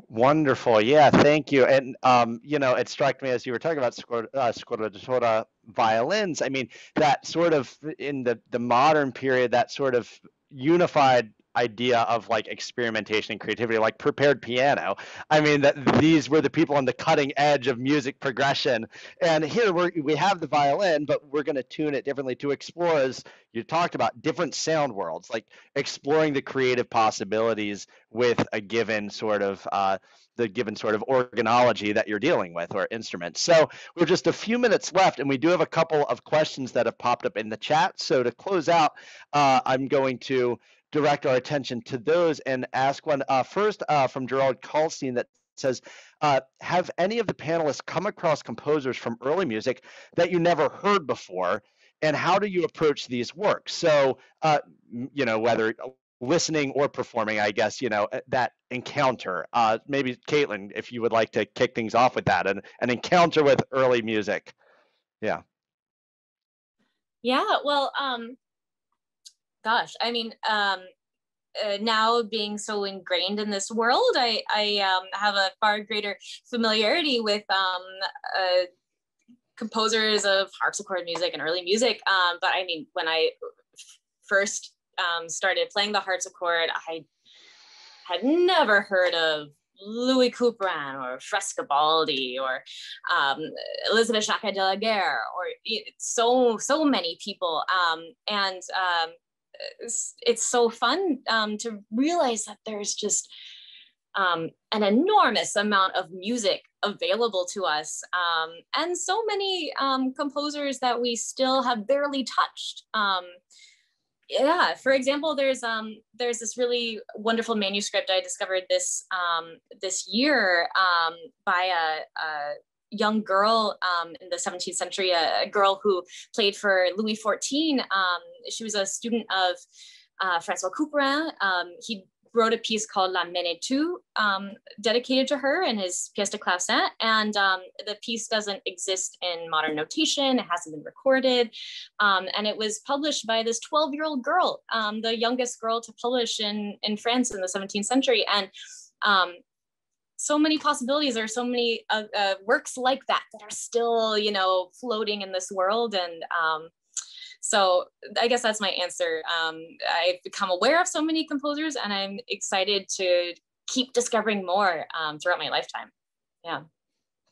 Wonderful. Yeah, thank you. And um, you know, it struck me as you were talking about scordatura uh, violins. I mean, that sort of in the the modern period, that sort of unified idea of like experimentation and creativity, like prepared piano. I mean, that these were the people on the cutting edge of music progression. And here we we have the violin, but we're going to tune it differently to explore, as you talked about, different sound worlds, like exploring the creative possibilities with a given sort of. Uh, the given sort of organology that you're dealing with or instrument. So we're just a few minutes left, and we do have a couple of questions that have popped up in the chat. So to close out, uh, I'm going to direct our attention to those and ask one uh, first uh, from Gerald Kalstein that says, uh, have any of the panelists come across composers from early music that you never heard before? And how do you approach these works? So, uh, you know, whether listening or performing, I guess, you know, uh, that encounter. Uh, maybe Caitlin, if you would like to kick things off with that, an, an encounter with early music. Yeah. Yeah, well, um, gosh, I mean, um, uh, now being so ingrained in this world, I, I um, have a far greater familiarity with um, uh, composers of harpsichord music and early music. Um, but I mean, when I first um, started playing the harpsichord, I had never heard of Louis Couperin or Frescobaldi or um, Elizabeth Jacquet de la Guerre or so so many people um, and it's, so fun um, to realize that there's just um, an enormous amount of music available to us um, and so many composers that we still have barely touched yeah for example there's um there's this really wonderful manuscript i discovered this um this year um by a, a young girl um, in the 17th century, a, a, girl who played for Louis XIV. Um, she was a student of uh, François Couperin. Um, he wrote a piece called La Menetou, um, dedicated to her in his pièce de clavecin. And um, the piece doesn't exist in modern notation. It hasn't been recorded. Um, and it was published by this 12 year old girl, um, the youngest girl to publish in, in France in the 17th century. And um, so many possibilities. Are so many uh, uh, works like that that are still, you know, floating in this world. And um, so I guess that's my answer. Um, I've become aware of so many composers and I'm excited to keep discovering more um, throughout my lifetime. Yeah.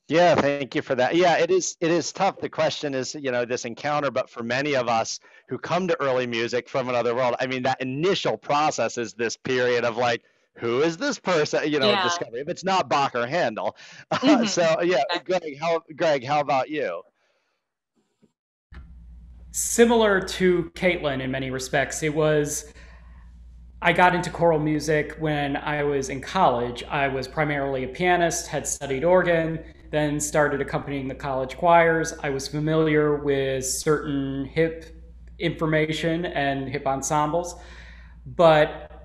Yeah, thank you for that. Yeah, it is it is tough. The question is, you know, this encounter, but for many of us who come to early music from another world, I mean, that initial process is this period of like, who is this person? You know, yeah. discovery. If it's not Bach or Handel. Mm-hmm. so yeah, Greg, how Greg, how about you? similar to Caitlin in many respects. It was, I got into choral music when I was in college. I was primarily a pianist, had studied organ, then started accompanying the college choirs. I was familiar with certain hip information and hip ensembles. But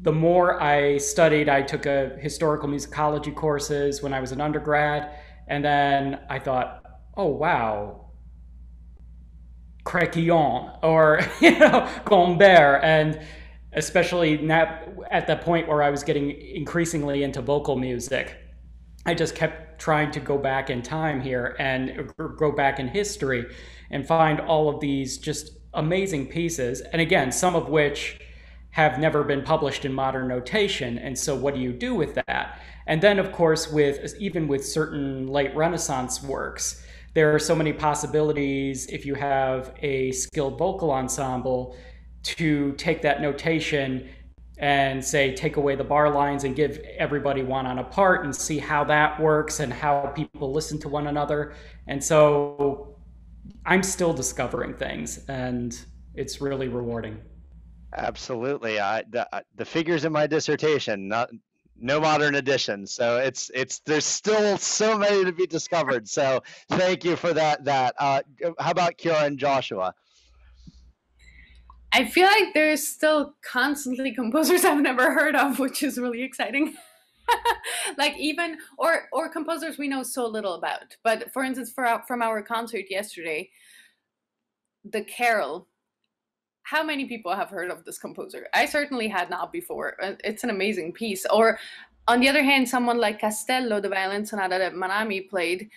the more I studied, I took a historical musicology courses when I was an undergrad. And then I thought, oh, wow, Créquillon or you know Gombert, and especially at the point where I was getting increasingly into vocal music, I just kept trying to go back in time here and go back in history and find all of these just amazing pieces, and again, some of which have never been published in modern notation. And so, what do you do with that? And then, of course, with even with certain late Renaissance works there are so many possibilities if you have a skilled vocal ensemble to take that notation and say take away the bar lines and give everybody one on a part and see how that works and how people listen to one another and so i'm still discovering things and it's really rewarding absolutely. I, the, the figures in my dissertation not no modern editions so it's it's there's still so many to be discovered. So thank you for that that uh, how about Chiara and Joshua? I feel like there's still constantly composers I've never heard of which is really exciting. Like even or or composers we know so little about. But for instance for from our concert yesterday the carol how many people have heard of this composer? I certainly had not before. Uh, it's an amazing piece. Or on the other hand, someone like Castello, the violin sonata that Manami played,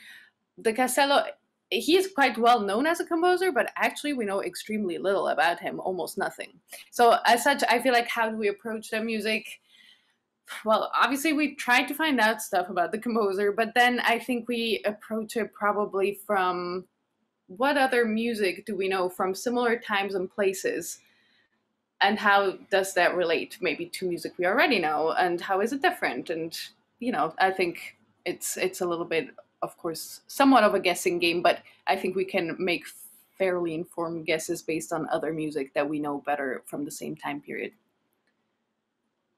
the Castello, he is quite well known as a composer, but actually we know extremely little about him, almost nothing. So as such, I feel like how do we approach the music? Well, obviously we try to find out stuff about the composer, but then I think we approach it probably from what other music do we know from similar times and places? And how does that relate maybe to music we already know? And how is it different? And you know, I think it's it's a little bit, of course, somewhat of a guessing game, but I think we can make fairly informed guesses based on other music that we know better from the same time period.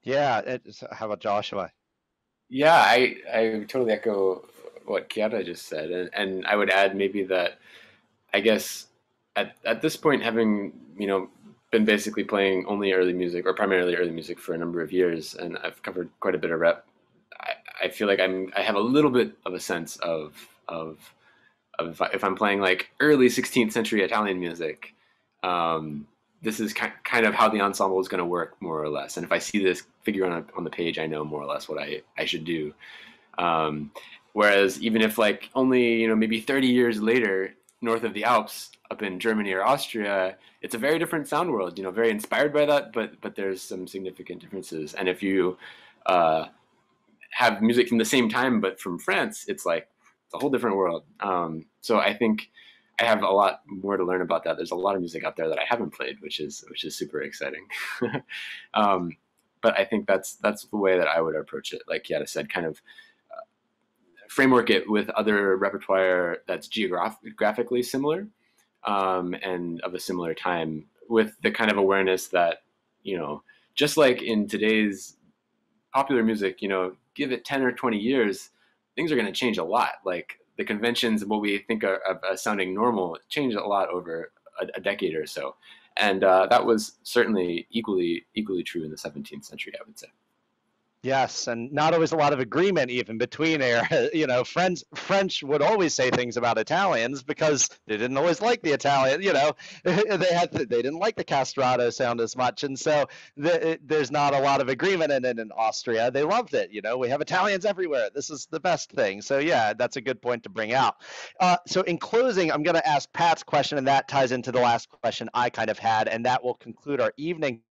Yeah. How about Joshua? Yeah, I, I totally echo what Chiara just said. And, and I would add maybe that I guess at, at this point, having, you know, been basically playing only early music or primarily early music for a number of years, and I've covered quite a bit of rep. I, I feel like I'm I have a little bit of a sense of of of if I'm playing like early 16th century Italian music, um, this is kind of how the ensemble is going to work more or less. And if I see this figure on a, on the page, I know more or less what I I should do. Um, whereas even if like only you know maybe 30 years later, north of the Alps, up in Germany or Austria, it's a very different sound world. You know, very inspired by that, but but there's some significant differences. And if you uh, have music from the same time but from France, it's like a whole different world. Um, so I think I have a lot more to learn about that. There's a lot of music out there that I haven't played, which is which is super exciting. um, but I think that's that's the way that I would approach it. Like Yada said, kind of framework it with other repertoire that's geographically similar um, and of a similar time with the kind of awareness that you know just like in today's popular music you know give it 10 or 20 years things are going to change a lot. Like the conventions and what we think are, of as sounding normal changed a lot over a, a decade or so. And uh, that was certainly equally equally true in the 17th century i would say Yes, and not always a lot of agreement even between air. You know, French French would always say things about Italians because they didn't always like the Italian. You know, they had they didn't like the castrato sound as much, and so the, there's not a lot of agreement. And then in Austria, they loved it. You know, we have Italians everywhere. This is the best thing. So yeah, that's a good point to bring out. Uh, so in closing, I'm going to ask Pat's question, and that ties into the last question I kind of had, and that will conclude our evening.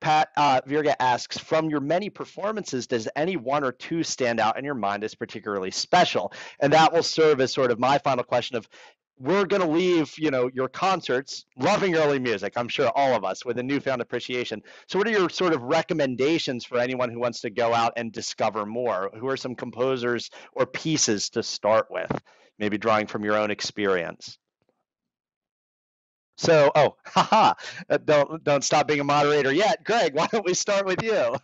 Pat uh, Virga asks, from your many performances does any one or two stand out in your mind as particularly special? And that will serve as sort of my final question of we're going to leave you know your concerts loving early music i'm sure all of us with a newfound appreciation. So what are your sort of recommendations for anyone who wants to go out and discover more? Who are some composers or pieces to start with maybe drawing from your own experience? So oh haha uh, don't don't stop being a moderator yet. Greg why don't we start with you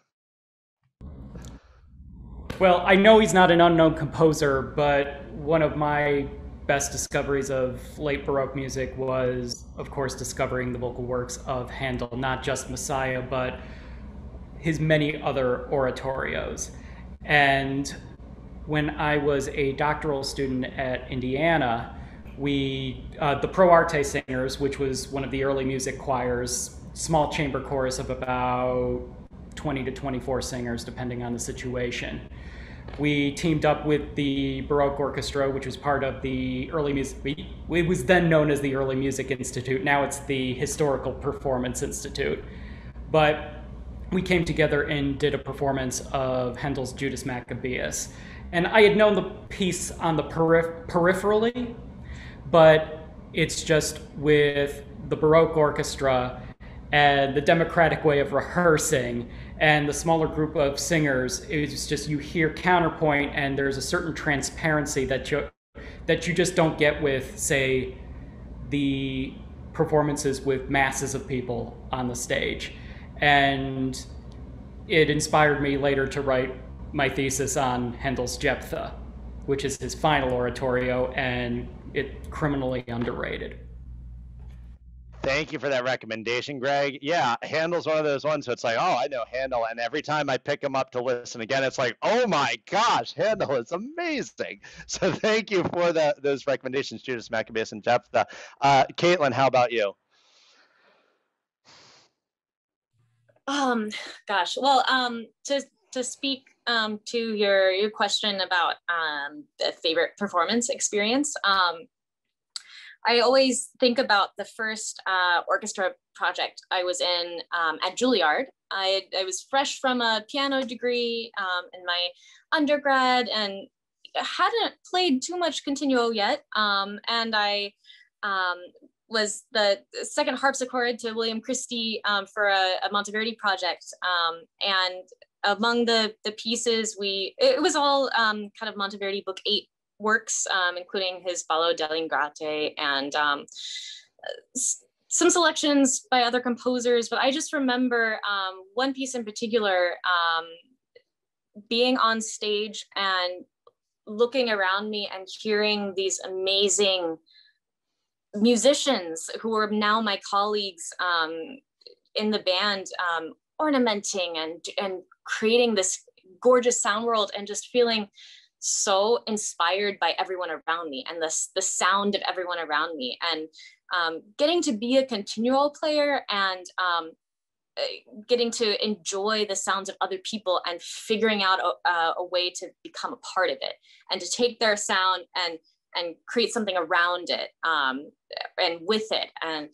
well, I know he's not an unknown composer, but one of my best discoveries of late Baroque music was, of course, discovering the vocal works of Handel, not just Messiah, but his many other oratorios. And when I was a doctoral student at Indiana, we, uh, the Pro Arte Singers, which was one of the early music choirs, small chamber chorus of about 20 to 24 singers, depending on the situation we teamed up with the Baroque Orchestra, which was part of the early music. It was then known as the Early Music Institute. Now it's the Historical Performance Institute. But we came together and did a performance of Handel's Judas Maccabeus. And I had known the piece on the periph- peripherally, but it's just with the Baroque Orchestra and the democratic way of rehearsing and the smaller group of singers it's just you hear counterpoint and there's a certain transparency that you that you just don't get with say the performances with masses of people on the stage. And it inspired me later to write my thesis on Handel's Jephthah which is his final oratorio and it criminally underrated Thank you for that recommendation, Greg. Yeah, Handel's one of those ones. So it's like, oh, I know Handel, and every time I pick him up to listen again, it's like, oh my gosh, Handel is amazing. So thank you for the, those recommendations, Judas Maccabeus and Jephthah. Uh, Caitlin, how about you? Um, gosh, well, um, to to speak um, to your your question about um, the favorite performance experience, um, I always think about the first uh, orchestra project I was in um, at Juilliard. I, I was fresh from a piano degree um, in my undergrad and hadn't played too much continuo yet. Um, and I um, was the second harpsichord to William Christie um, for a, a, Monteverdi project. Um, and among the, the pieces we, it was all kind of Monteverdi book eight works, um, including his Ballo dell'Ingrate and um, some selections by other composers. But I just remember um, one piece in particular um, being on stage and looking around me and hearing these amazing musicians who are now my colleagues um, in the band ornamenting and and creating this gorgeous sound world and just feeling so inspired by everyone around me and the, the sound of everyone around me and um, getting to be a continuo player and um, eh, getting to enjoy the sounds of other people and figuring out a, a, way to become a part of it and to take their sound and and create something around it um, and with it and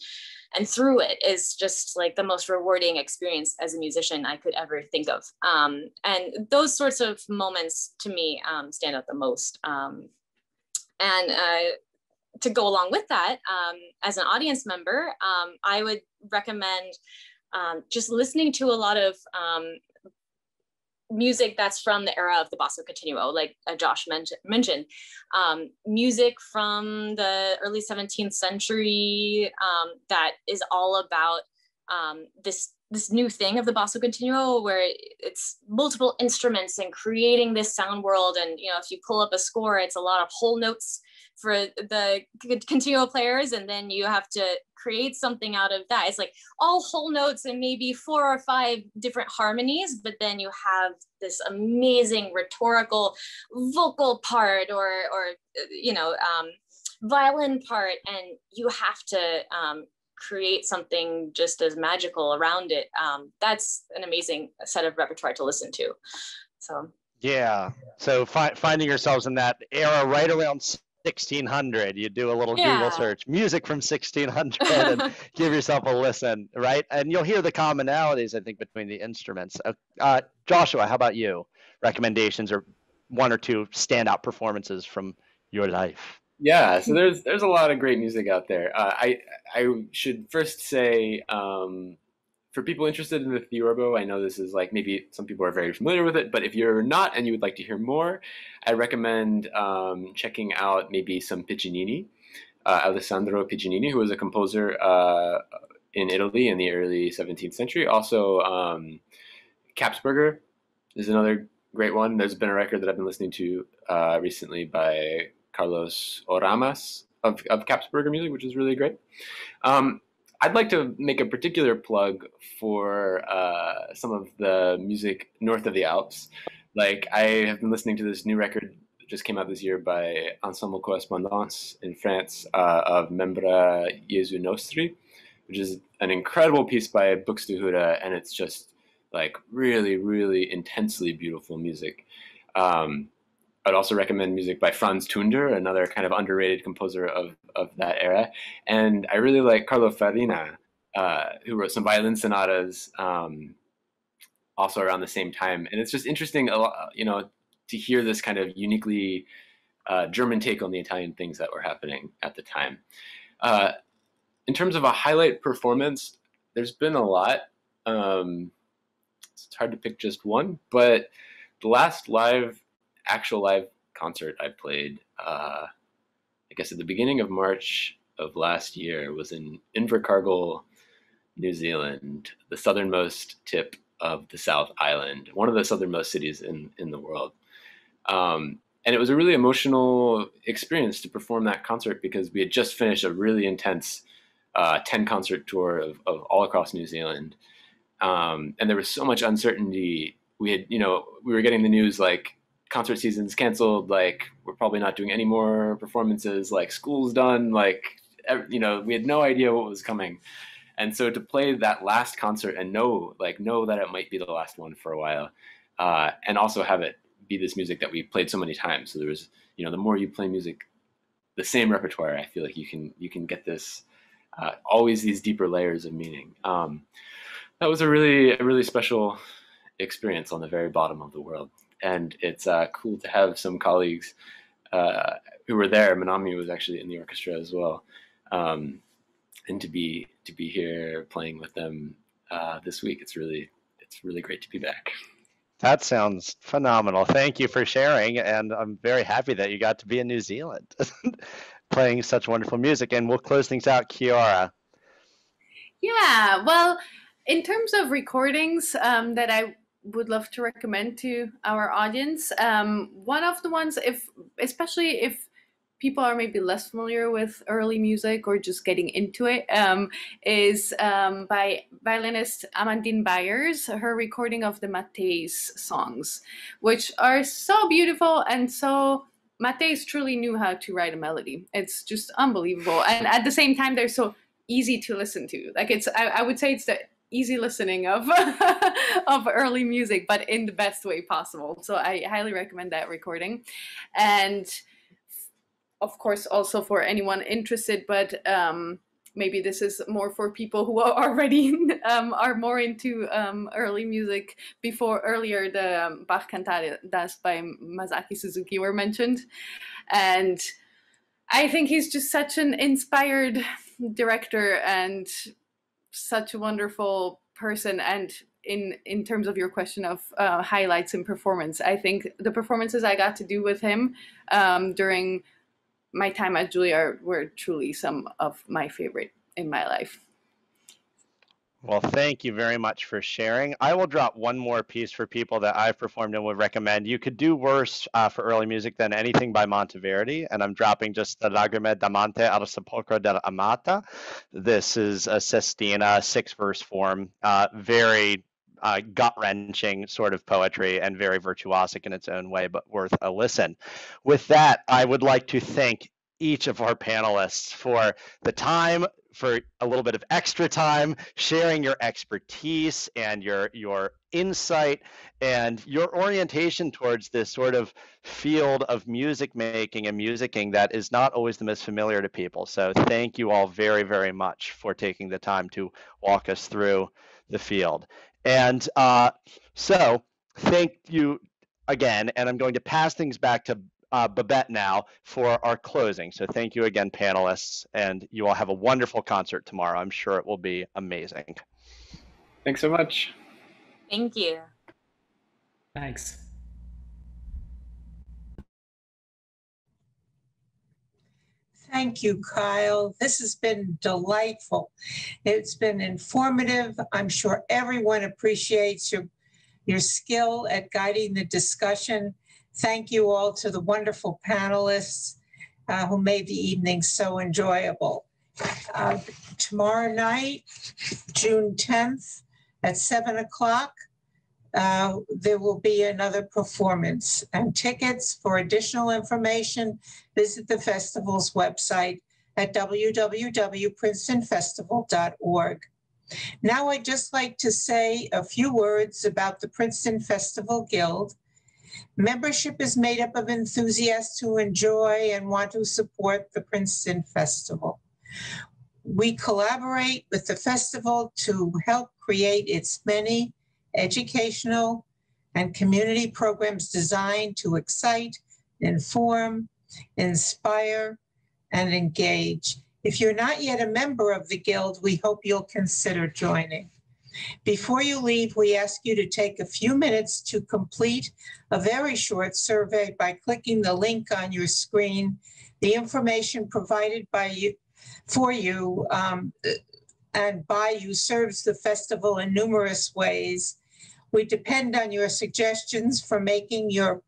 and through it is just like the most rewarding experience as a musician I could ever think of. Um, and those sorts of moments to me um, stand out the most. Um, and uh, to go along with that, um, as an audience member, um, I would recommend just listening to a lot of music that's from the era of the basso continuo, like uh, Josh mentioned. Um, music from the early 17th century um, that is all about um, this this new thing of the basso continuo where it's multiple instruments and creating this sound world and you know if you pull up a score it's a lot of whole notes for the continuo players and then you have to create something out of that. It's like all whole notes and maybe four or five different harmonies but then you have this amazing rhetorical vocal part or or you know um, violin part and you have to um, create something just as magical around it. Um, that's an amazing set of repertoire to listen to. So. Yeah. So fi- finding yourselves in that era right around 1600 you do a little yeah. google search music from 1600 and give yourself a listen right? And you'll hear the commonalities i think between the instruments. Uh, uh, joshua how about you? Recommendations or one or two standout performances from your life. Yeah so there's there's a lot of great music out there. Uh, i i should first say um, for people interested in the theorbo, I know this is like maybe some people are very familiar with it, but if you're not and you would like to hear more, I recommend um, checking out maybe some Piccinini, uh, Alessandro Piccinini, who was a composer uh, in Italy in the early 17th century. Also, um, is another great one. There's been a record that I've been listening to uh, recently by Carlos Oramas of, of music, which is really great. Um, I'd like to make a particular plug for uh, some of the music north of the Alps. Like I have been listening to this new record that just came out this year by Ensemble Correspondance in France uh, of Membra Jesu Nostri, which is an incredible piece by Buxtehude, and it's just like really, really intensely beautiful music. Um, I'd also recommend music by Franz Tunder, another kind of underrated composer of, of that era. And I really like Carlo Farina, uh, who wrote some violin sonatas um, also around the same time. And it's just interesting, you know, to hear this kind of uniquely uh, German take on the Italian things that were happening at the time. Uh, in terms of a highlight performance, there's been a lot. Um, it's hard to pick just one, but the last live actual live concert I played, uh, I guess at the beginning of March of last year, was in Invercargill, New Zealand, the southernmost tip of the South Island, one of the southernmost cities in, in the world. Um, and it was a really emotional experience to perform that concert because we had just finished a really intense uh, 10 concert tour of, of all across New Zealand. Um, and there was so much uncertainty. We had, you know, we were getting the news like concert season's canceled. Like we're probably not doing any more performances. Like school's done. Like you know, we had no idea what was coming. And so to play that last concert and know, like, know that it might be the last one for a while, uh, and also have it be this music that we played so many times. So there was, you know, the more you play music, the same repertoire, I feel like you can you can get this uh, always these deeper layers of meaning. Um, that was a really a really special experience on the very bottom of the world and it's uh, cool to have some colleagues uh, who were there. Manami was actually in the orchestra as well, um, and to be to be here playing with them uh, this week, it's really it's really great to be back. That sounds phenomenal. Thank you for sharing, and I'm very happy that you got to be in New Zealand, playing such wonderful music. And we'll close things out, Chiara. Yeah, well, in terms of recordings um, that I would love to recommend to our audience. Um, one of the ones, if especially if people are maybe less familiar with early music or just getting into it, um, is um, by violinist Amandine Beyer, her recording of the Matteis songs, which are so beautiful and so. Matteis truly knew how to write a melody. It's just unbelievable. And at the same time, they're so easy to listen to. Like it's, I, I would say it's the easy listening of of early music but in the best way possible. So i highly recommend that recording. And of course also for anyone interested but um maybe this is more for people who are already um, are more into um, early music before earlier the um, bach cantatas by masaaki suzuki were mentioned. And i think he's just such an inspired director and such a wonderful person and in in terms of your question of uh, highlights and performance i think the performances i got to do with him um, during my time at juilliard were truly some of my favorite in my life well, thank you very much for sharing. I will drop one more piece for people that I've performed and would recommend. You could do worse uh, for early music than anything by Monteverdi, and I'm dropping just the Lagrime d'amante al sepolcro dell'amata. This is a sestina, six verse form, uh, very uh, gut wrenching sort of poetry and very virtuosic in its own way, but worth a listen. With that, I would like to thank each of our panelists for the time for a little bit of extra time sharing your expertise and your your insight and your orientation towards this sort of field of music making and musicking that is not always the most familiar to people. So thank you all very very much for taking the time to walk us through the field. And uh, so thank you again, and I'm going to pass things back to uh, Babette now for our closing. So thank you again, panelists, and you all have a wonderful concert tomorrow. I'm sure it will be amazing. Thanks so much. Thank you. Thanks. Thank you, Kyle. This has been delightful. It's been informative. I'm sure everyone appreciates your, your skill at guiding the discussion Thank you all to the wonderful panelists uh, who made the evening so enjoyable. Uh, tomorrow night, June 10th at 7 o'clock, uh, there will be another performance. And tickets for additional information, visit the festival's website at www.princetonfestival.org. Now, I'd just like to say a few words about the Princeton Festival Guild Membership is made up of enthusiasts who enjoy and want to support the Princeton Festival. We collaborate with the festival to help create its many educational and community programs designed to excite, inform, inspire, and engage. If you're not yet a member of the Guild, we hope you'll consider joining. Before you leave, we ask you to take a few minutes to complete a very short survey by clicking the link on your screen. The information provided by you for you um, and by you serves the festival in numerous ways. We depend on your suggestions for making your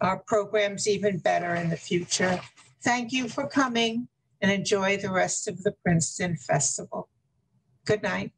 our programs even better in the future. Thank you for coming and enjoy the rest of the Princeton Festival. Good night.